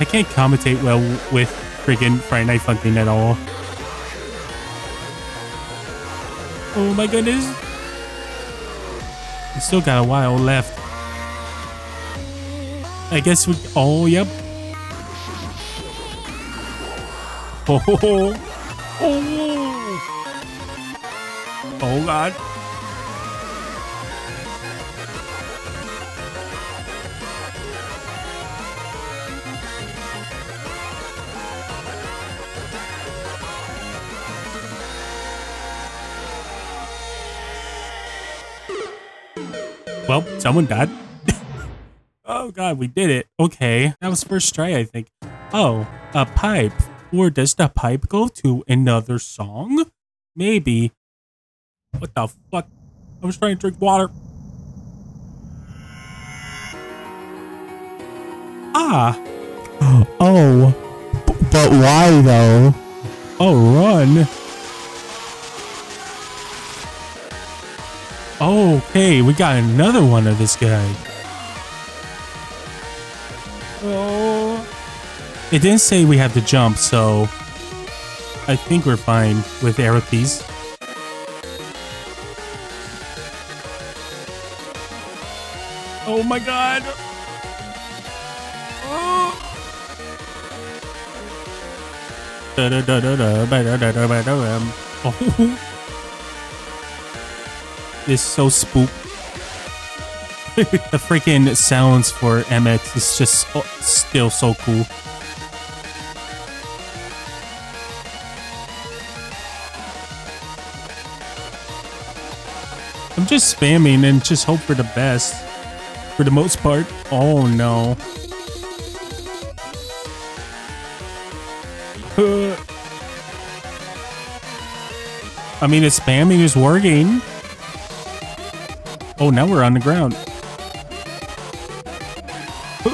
I can't commentate well with friggin' Friday Night Funkin' at all. Oh my goodness. We still got a while left. I guess we. Oh, yep. Oh, oh, oh, oh God. Well, someone died. Oh god, we did it. Okay, that was first try, I think. Oh, a pipe. Or does the pipe go to another song? Maybe. What the fuck? I was trying to drink water. Ah. Oh, but why though? Oh, run. Okay, we got another one of this guy. Oh. It didn't say we have to jump, so I think we're fine with keys. Oh my god. [gasps] Oh. Da-da-da-da-da-ba-da-da-da-ba-da-um. Oh. This is so spook. [laughs] the freaking sounds for MX is just oh, still so cool. I'm just spamming and just hope for the best. For the most part. Oh no. [laughs] I mean, the spamming is working. Oh, now we're on the ground. [laughs]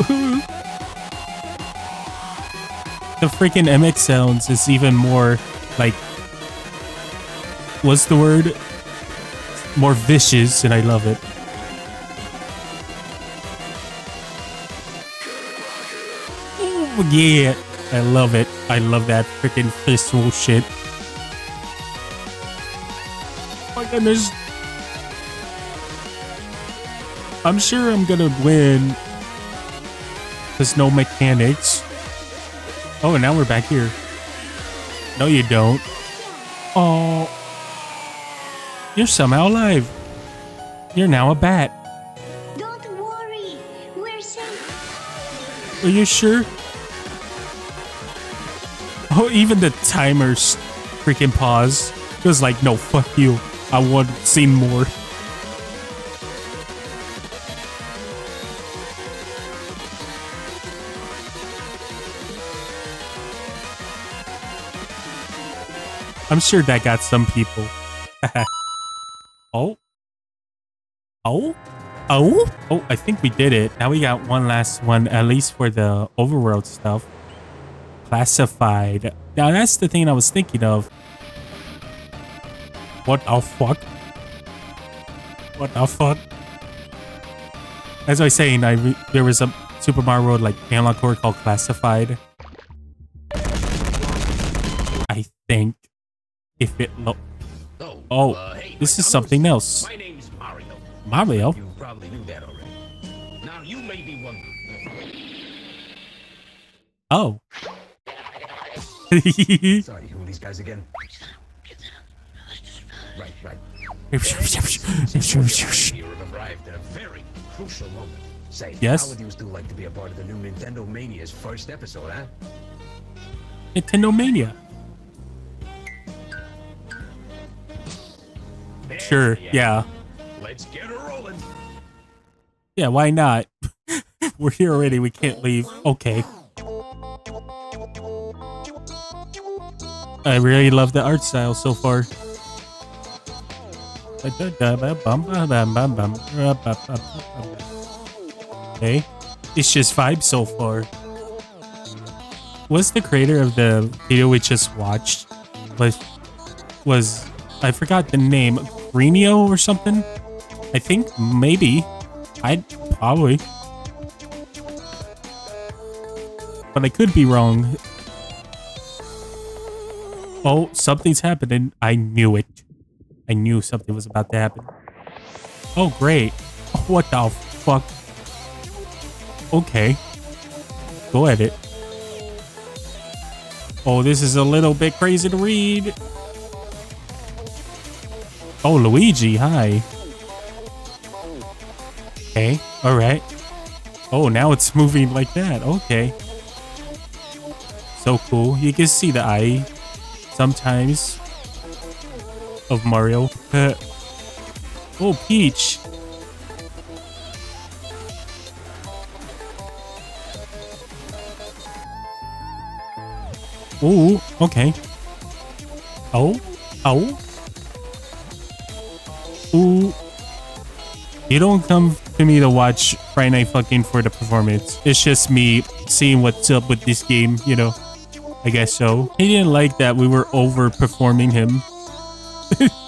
the freaking MX sounds is even more like what's the word? More vicious, and I love it. Oh yeah, I love it. I love that freaking festival shit. Oh my goodness. I'm sure I'm gonna win. There's no mechanics. Oh, and now we're back here. No, you don't. Oh. You're somehow alive. You're now a bat. Don't worry, we're safe. Are you sure? Oh, even the timers freaking pause. It was like, no, fuck you. I want to see more. I'm sure that got some people. [laughs] oh. Oh? Oh? Oh, I think we did it. Now we got one last one, at least for the overworld stuff. Classified. Now that's the thing I was thinking of. What the fuck? What the fuck? As I was saying, I re- there was a Super Mario World like analog horror called Classified. I think if it lo- Oh, oh, uh, hey, this is something else. My name's Mario. Mario. You probably knew that already. Now you may be wondering. Oh. [laughs] Sorry, who are these guys again? Right, right. You at a very crucial moment. Say, Yes? how would you still like to be a part of the new Nintendo Mania's first episode, huh? Nintendo Mania. Sure. Yeah. Let's get her rolling. Yeah. Why not? [laughs] We're here already. We can't leave. Okay. I really love the art style so far. Okay. It's just vibes so far. Was the creator of the video we just watched was was I forgot the name Greenio or something? I think maybe. I'd probably. But I could be wrong. Oh, something's happening. I knew it. I knew something was about to happen. Oh, great. What the fuck? Okay. Go at it. Oh, this is a little bit crazy to read. Oh, Luigi, hi. Okay, alright. Oh, now it's [laughs] moving like that. Okay. So cool. You can see the eye sometimes of Mario. oh, Peach. Oh, okay. Oh, oh. Ooh. You don't come to me to watch Friday Night Funkin' for the performance. It's just me seeing what's up with this game, you know. I guess so. He didn't like that we were overperforming him. [laughs]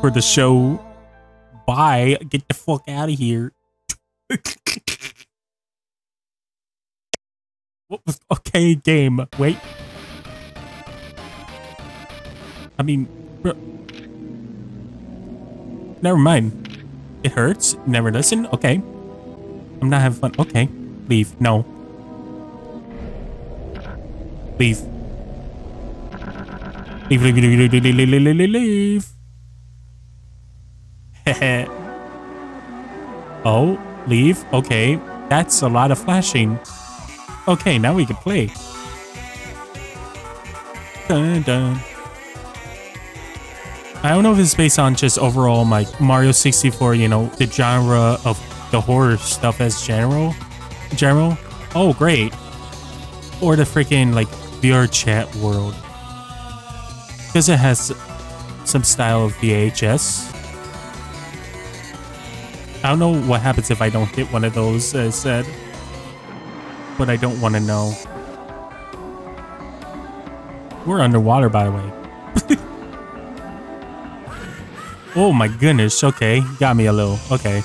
for the show. Bye. Get the fuck out of here. [laughs] What okay, game. Wait. I mean, bro. Never mind. It hurts. Never listen. Okay. I'm not having fun. Okay. Leave. No. Leave. Leave, leave, leave, leave, leave, leave, leave, leave. [laughs] Oh, leave. Okay. That's a lot of flashing. Okay, now we can play. Dun, dun. I don't know if it's based on just overall like Mario 64, you know, the genre of the horror stuff as general. General? Oh, great. Or the freaking like VR chat world. Because it has some style of VHS. I don't know what happens if I don't hit one of those, as said. But I don't want to know. We're underwater, by the way. [laughs] oh my goodness. Okay. Got me a little. Okay.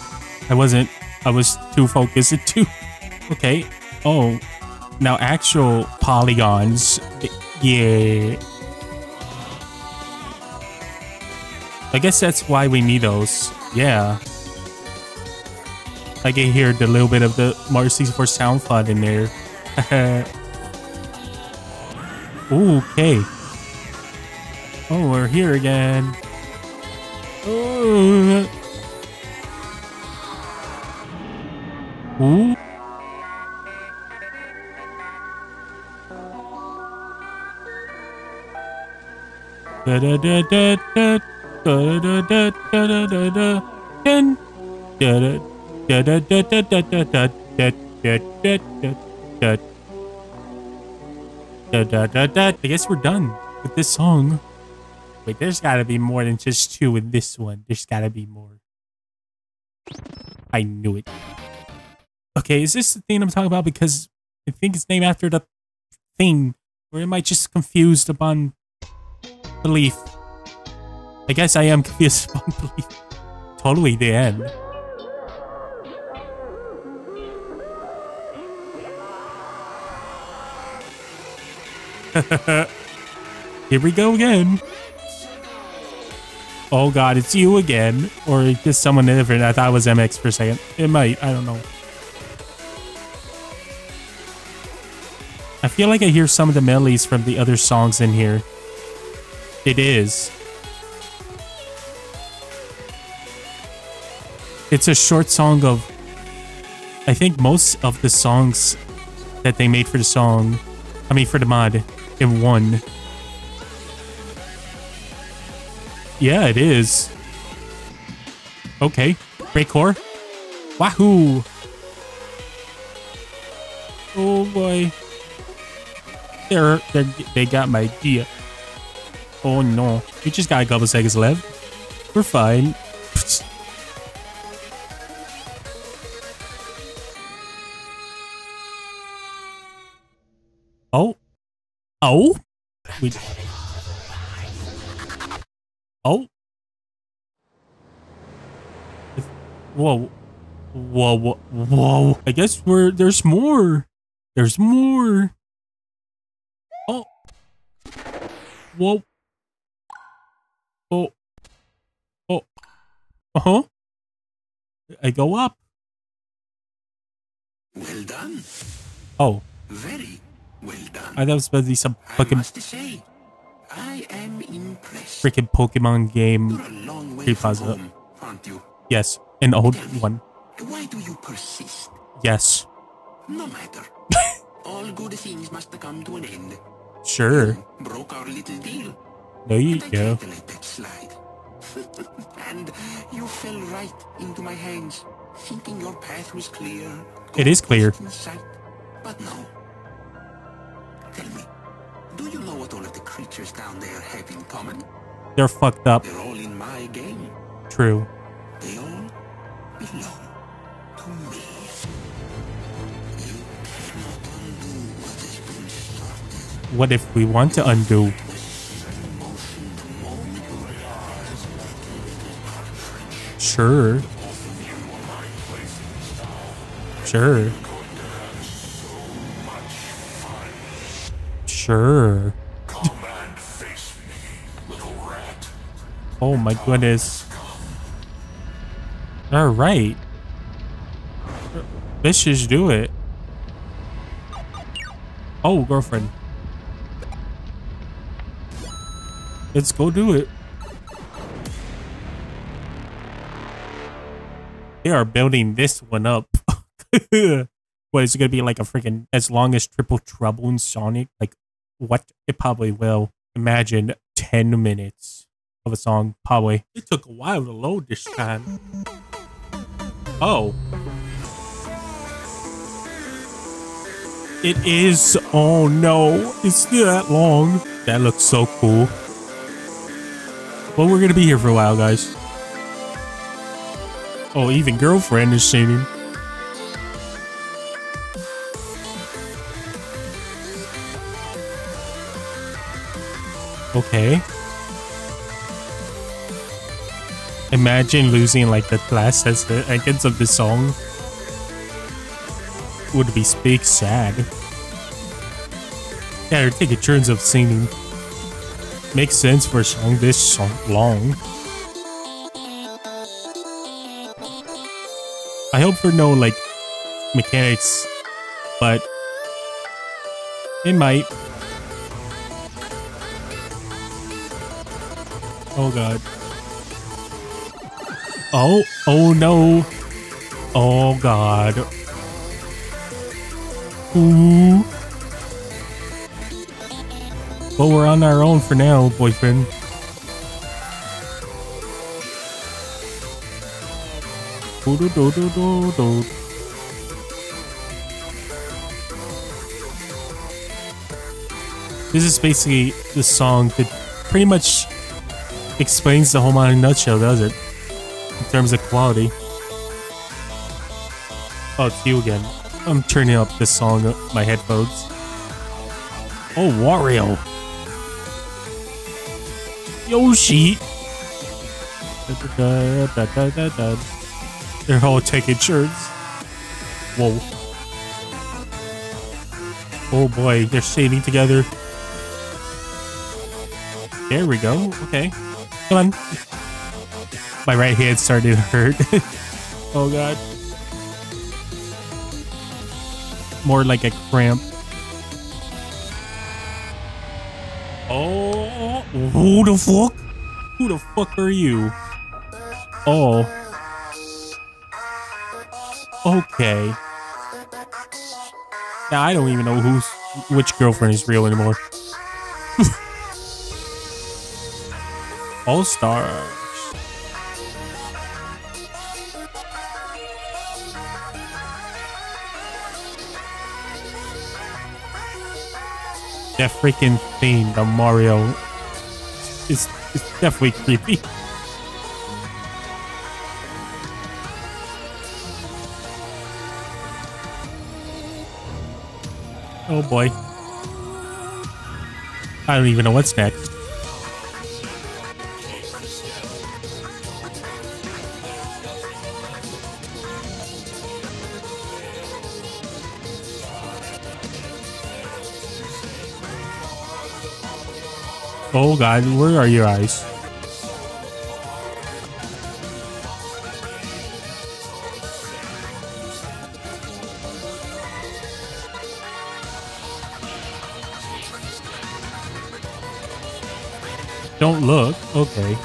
I wasn't, I was too focused. [laughs] Too. Okay. Oh. Now actual polygons. Yeah. I guess that's why we need those. Yeah. I can hear the little bit of the Mario 64 sound flood in there. Ooh, [laughs] okay. Oh, we're here again. Ooh. Ooh. Da da da da da da da da da da da da da da da Da da da da da da da da da da da da da da da da. I guess we're done with this song. Wait, there's gotta be more than just two in this one. There's gotta be more. I knew it. Okay, is this the thing I'm talking about? Because I think it's named after the thing, or am I just confused upon belief? I guess I am [laughs] confused about belief. Totally the end. [laughs] Here we go again. Oh god, it's you again. Or just someone different. I thought it was MX for a second. It might, I don't know. I feel like I hear some of the melodies from the other songs in here. It is. It's a short song of I think most of the songs that they made for the song, I mean for the mod, in one. Yeah, it is. Okay. Break core. Wahoo! Oh boy. They're, they're, they got my idea. Oh no. We just got a couple seconds left. We're fine. Oh. Oh. We. Oh. Whoa. Whoa, whoa, whoa. I guess we're, there's more. There's more. Oh. Whoa. Oh. Oh. Uh-huh. I go up. Well done. Oh. Very well done. I thought it was supposed to be some I fucking must say, I am impressed. freaking Pokemon game You're a long way Free from Plaza. home, aren't you? Yes, an old one. Why do you persist? Yes, No matter. [laughs] All good things must come to an end. sure. Broke our little deal. There you go. tried let that slide. [laughs] and you fell right into my hands, thinking your path was clear. It is clear. sight. But no. Tell me, do you know what all of the creatures down there have in common? They're fucked up. They're all in my game. True. They all belong to me. You cannot undo what has been started. What if we want to undo? Motion the moment you realize Sure. Sure. Sure. Oh my goodness. Alright. Let's just do it. Oh, girlfriend. Let's go do it. They are building this one up. [laughs] what is it gonna be like a freaking as long as Triple Trouble in Sonic? Like what? It probably will. Imagine ten minutes of a song. Probably. It took a while to load this time. Oh. It is. Oh no. It's still that long. That looks so cool. Well, we're gonna be here for a while, guys. Oh, even girlfriend is singing. Okay. Imagine losing like the last seconds of the song. Would be big sad. Yeah, they're taking turns of singing. Makes sense for a song this song long. I hope for no like mechanics, but it might. Oh god. Oh, oh no. Oh god. Ooh. But we're on our own for now, boyfriend. Do-do-do-do-do-do. This is basically the song that pretty much explains the whole mod in a nutshell, does it? In terms of quality. Oh, it's you again. I'm turning up this song on my headphones. Oh, Wario. Yoshi. Da, da, da. They're all taking turns. Whoa. Oh boy, they're standing together. There we go. Okay. On. My right hand started to hurt. [laughs] oh god. More like a cramp. Oh, who the fuck? Who the fuck are you? Oh. Okay. Now I don't even know who's which girlfriend is real anymore. All stars. That freaking theme, the Mario, is is definitely creepy. Oh boy. I don't even know what's next. Oh god, where are your eyes? Don't look. Okay.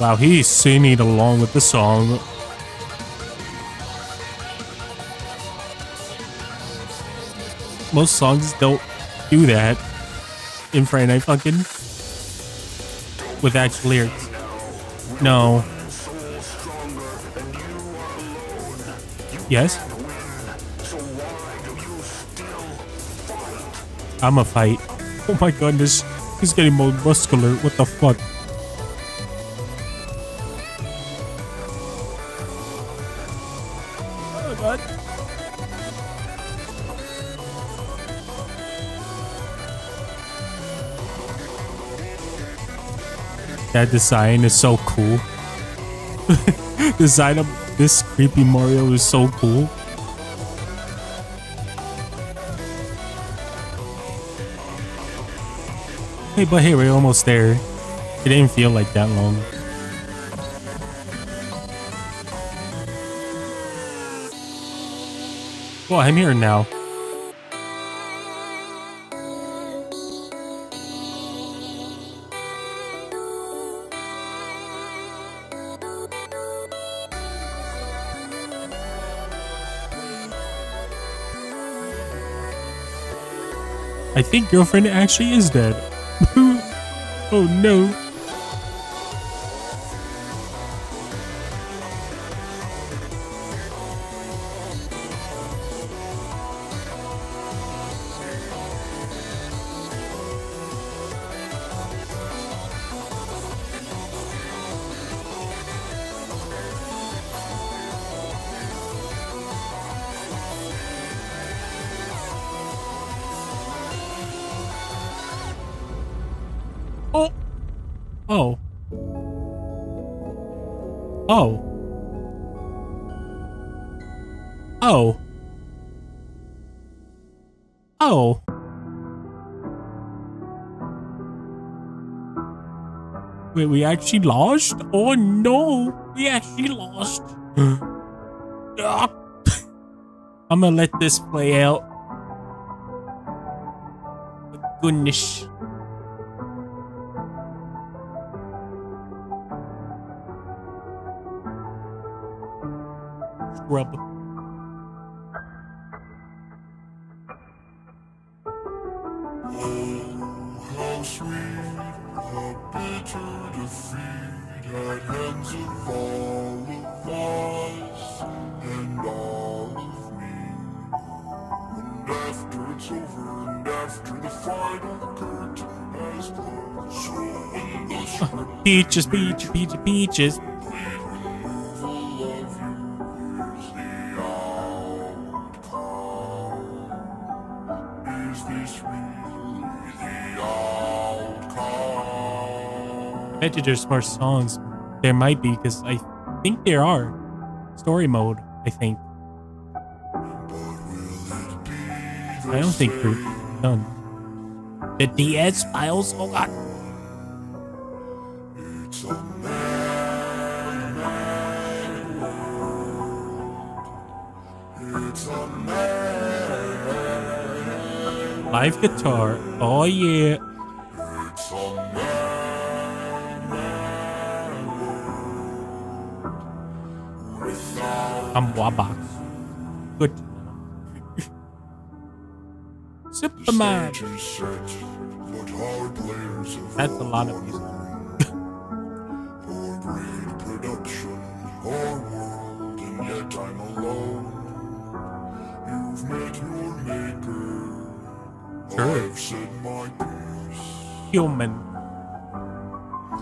Wow, he's singing along with the song. Most songs don't do that in Friday Night Funkin' with actual lyrics. No. Yes? I'm a fight. Oh my goodness. He's getting more muscular. What the fuck? That design is so cool. [laughs] design of this creepy Mario is so cool. Hey, but hey, we're almost there. It didn't feel like that long. Well, I'm here now. I think girlfriend actually is dead. [laughs] oh no. Wait, we actually lost? Oh no, we actually lost. Ah. [laughs] I'm gonna let this play out. Goodness. Scrub. How bitter defeat at hands of all of us and all of me. And after it's over and after the final curtain has closed, so when the Peaches, peaches, peaches, peaches. Bet you there's more songs. There might be because I think there are. Story mode, I think. I don't think we're done. The DS files. Oh ah. god. It's a mad, mad world. It's a mad, Live guitar. Oh yeah. [laughs] met your maker. Sure. I've said my piece. Human.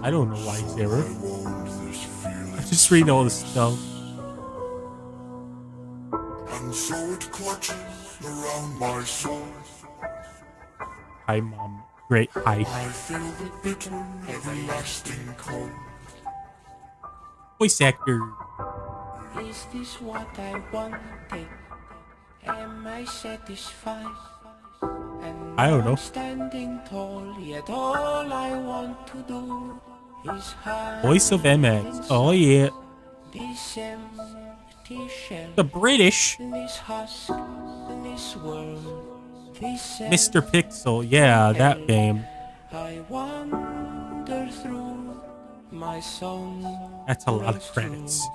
I don't know why he's there. I won't this feeling. Just reading all this stuff. Great. Hi. I feel the bitter, everlasting cold. Voice actor. Is this what I wanted? Am I satisfied? And I don't know. Standing tall, yet all I want to do is hide Voice of MX. Oh yeah. this empty shell, The British. this husk, this world, Mr. Pixel. Yeah, that game. I wander through my song. That's a lot of credits.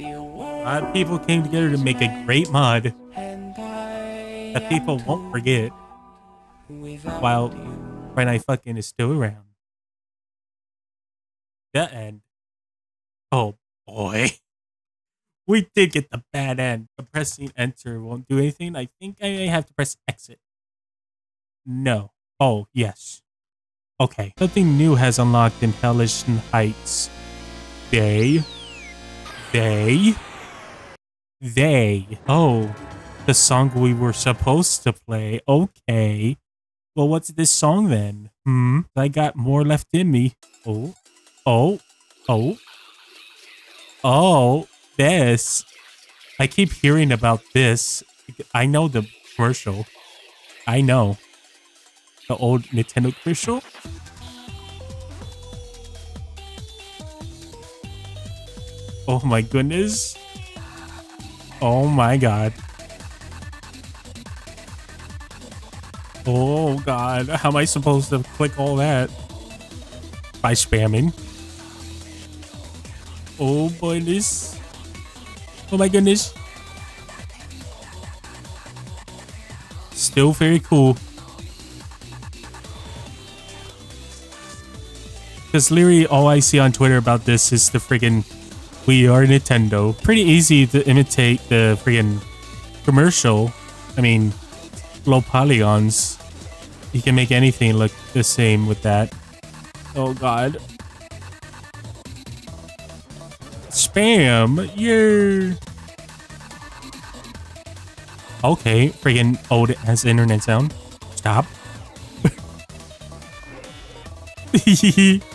A lot of people came together to make a great mod that people won't forget while when I fucking is still around. The end. Oh boy. [laughs] We did get the bad end. Pressing enter won't do anything. I think I may have to press exit. No. Oh, yes. Okay. Something new has unlocked in Hellish Heights. They. They. They. Oh. The song we were supposed to play. Okay. Well, what's this song then? Hmm. I got more left in me. Oh. Oh. Oh. Oh. This. I keep hearing about this. I know the commercial. I know. The old Nintendo commercial. Oh my goodness. Oh my god. Oh god, how am I supposed to click all that? By spamming. Oh goodness. Oh my goodness. Still very cool. Because literally all I see on Twitter about this is the friggin' We Are Nintendo. Pretty easy to imitate the friggin' commercial. I mean, low polygons. You can make anything look the same with that. Oh god. Spam! Yeah. Okay, friggin' old has internet sound. Stop. [laughs]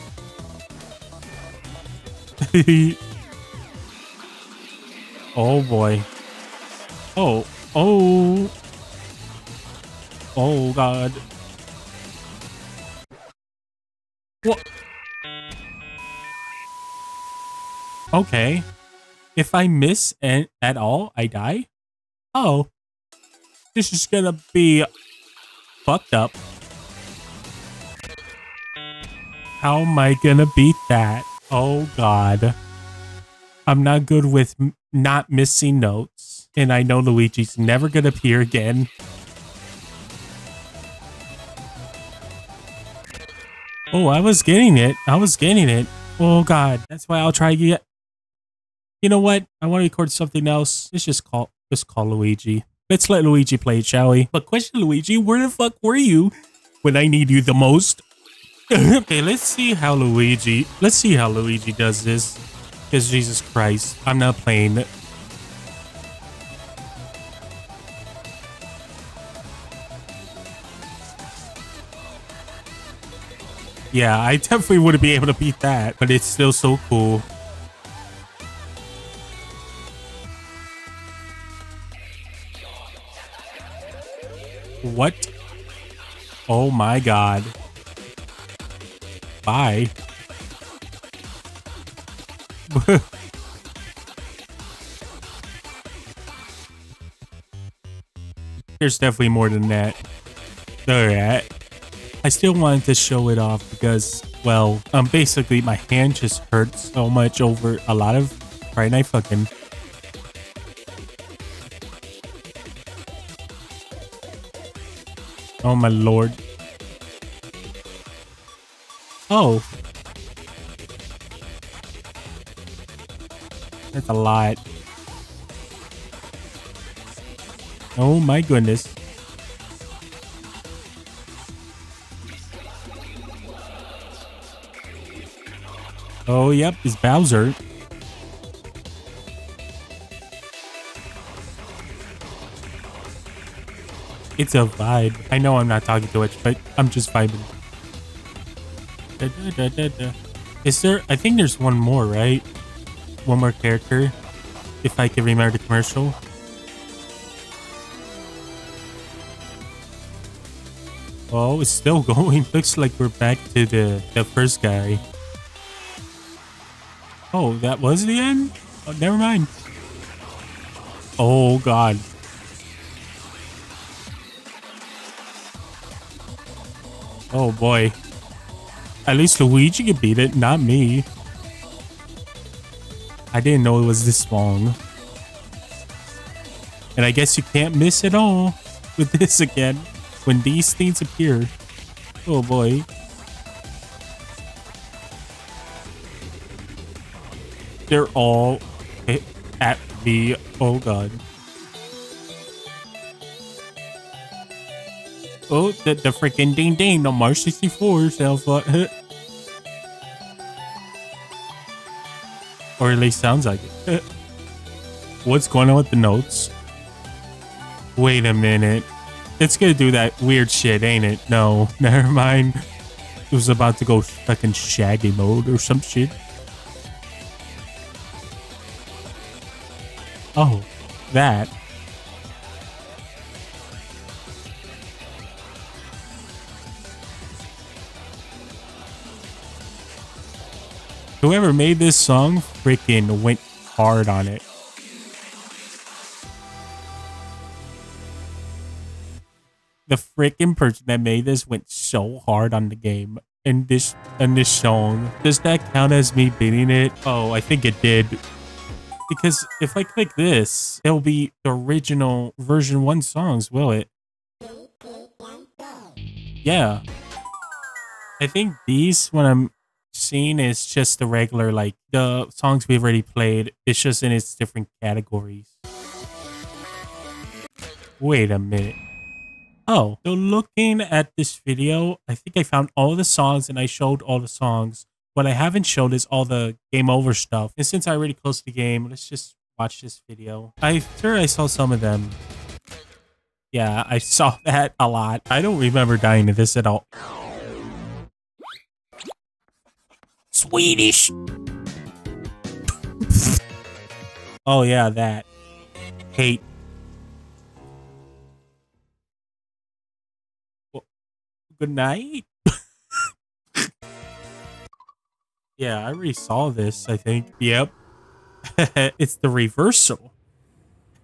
[laughs] oh boy. Oh, oh. Oh god. What? Okay. If I miss an- at all, I die? Oh. This is gonna be fucked up. How am I gonna beat that? Oh god. I'm not good with not missing notes. And I know Luigi's never gonna appear again. Oh, I was getting it. I was getting it. Oh god. That's why I'll try to get You know what? I want to record something else. Let's just call just call Luigi. Let's let Luigi play it, shall we? But question Luigi, where the fuck were you when I need you the most? [laughs] okay, let's see how Luigi let's see how Luigi does this. Because Jesus Christ, I'm not playing Yeah, I definitely wouldn't be able to beat that, but it's still so cool. What? Oh my god. Bye. [laughs] There's definitely more than that. Alright. I still wanted to show it off because, well, um, basically my hand just hurts so much over a lot of Friday Night Funkin'. Oh my lord. Oh. That's a lot. Oh my goodness. Oh, yep, it's Bowser. It's a vibe. I know I'm not talking too much, but I'm just vibing. Da, da, da, Is there? I think there's one more, right? One more character, if I can remember the commercial. Oh, it's still [laughs] going. Looks like we're back to the the first guy. Oh, that was the end? Oh, never mind. Oh, God. Oh, boy. At least Luigi could beat it, not me. I didn't know it was this long. And I guess you can't miss it all [laughs] with this again when these things appear. Oh, boy. They're all at me. Oh god. Oh, the, the freaking ding ding, the Mario 64 sounds uh, [laughs] Or at least sounds like it. [laughs] What's going on with the notes? Wait a minute. It's gonna do that weird shit, ain't it? No, [laughs] never mind. It was about to go fucking shaggy mode or some shit. Oh, that. Whoever made this song freaking went hard on it. The freaking person that made this went so hard on the game and this and this song. Does that count as me beating it? Oh, I think it did. Because if I click this, it'll be the original version 1 songs, will it? Yeah. I think these, when I'm seeing, is just the regular, like, the songs we've already played. It's just in its different categories. Wait a minute. Oh, so looking at this video, I think I found all the songs and I showed all the songs. What I haven't showed is all the game over stuff. And since I already closed the game, let's just watch this video. I'm sure I saw some of them. Yeah, I saw [laughs] that a lot. I don't remember dying to this at all. Swedish. oh yeah, that. Hate. Well, good night. [laughs] Yeah, I already saw this, I think. Yep. [laughs] it's the reversal. [laughs]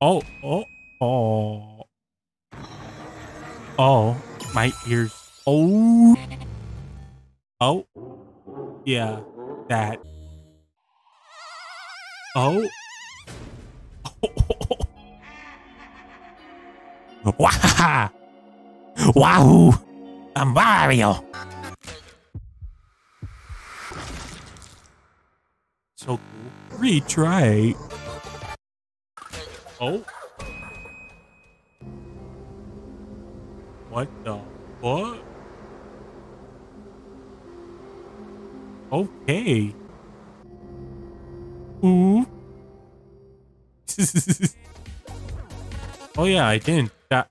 oh, oh, oh. Oh, my ears. Oh. Oh. Yeah, that. Oh. [laughs] Wow. I'm Mario. So cool. Retry. Oh. What the what? Okay. Ooh. [laughs] oh yeah, I didn't. That.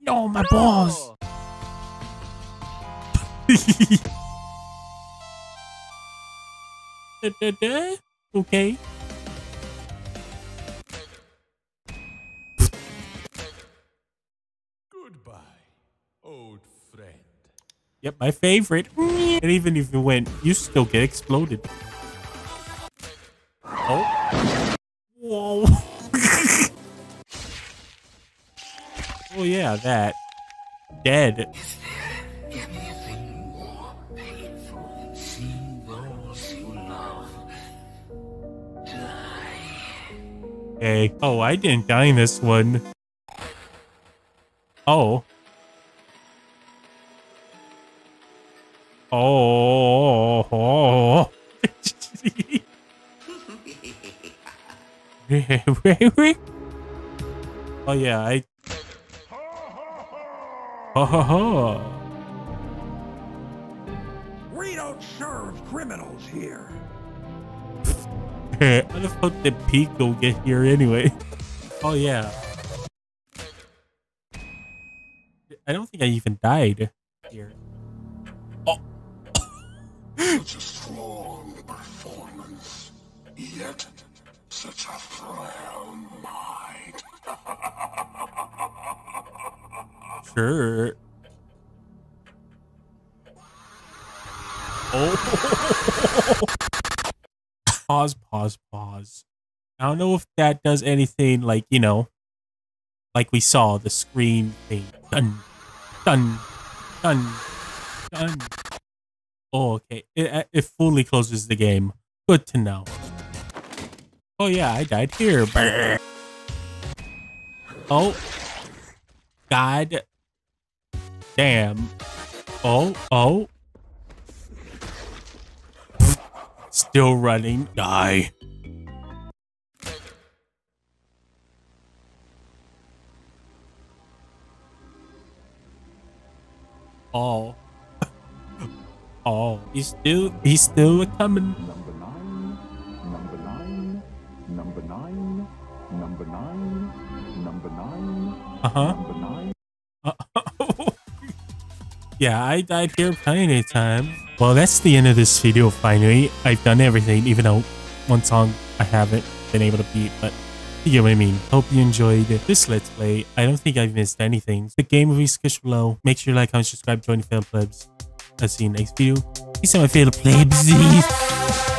No, my balls. Da, [laughs] da. Okay. Goodbye, old friend. Yep, my favorite. And even if you win, you still get exploded. Oh. Whoa. [laughs] oh yeah, that. Dead. Okay. Oh, I didn't die in this one. Oh. Oh. [laughs] oh yeah, I. Oh, ho, ho. We don't serve criminals here. [laughs] How the fuck did Pico get here anyway? Oh yeah. I don't think I even died here. Sure. Oh. [laughs] pause, pause, pause. I don't know if that does anything like, you know, like we saw the screen thing. Dun, dun, dun, dun. Oh, okay. It, it fully closes the game. Good to know. Oh, yeah, I died here. Brr. Oh. God. Damn. Oh, oh. Still running. Die. Oh. [laughs] Oh, he's still he's still coming. Number nine, number nine, number nine, number nine, number nine, Uh-huh. number nine. Yeah, I died here plenty of times. Well, that's the end of this video finally. I've done everything, even though one song I haven't been able to beat, but you get what I mean. Hope you enjoyed this Let's Play. I don't think I've missed anything. The game will be sketched below. Make sure you like, comment, subscribe, join the fan plebs. I'll see you next video. Peace out, my favorite plebs. [laughs]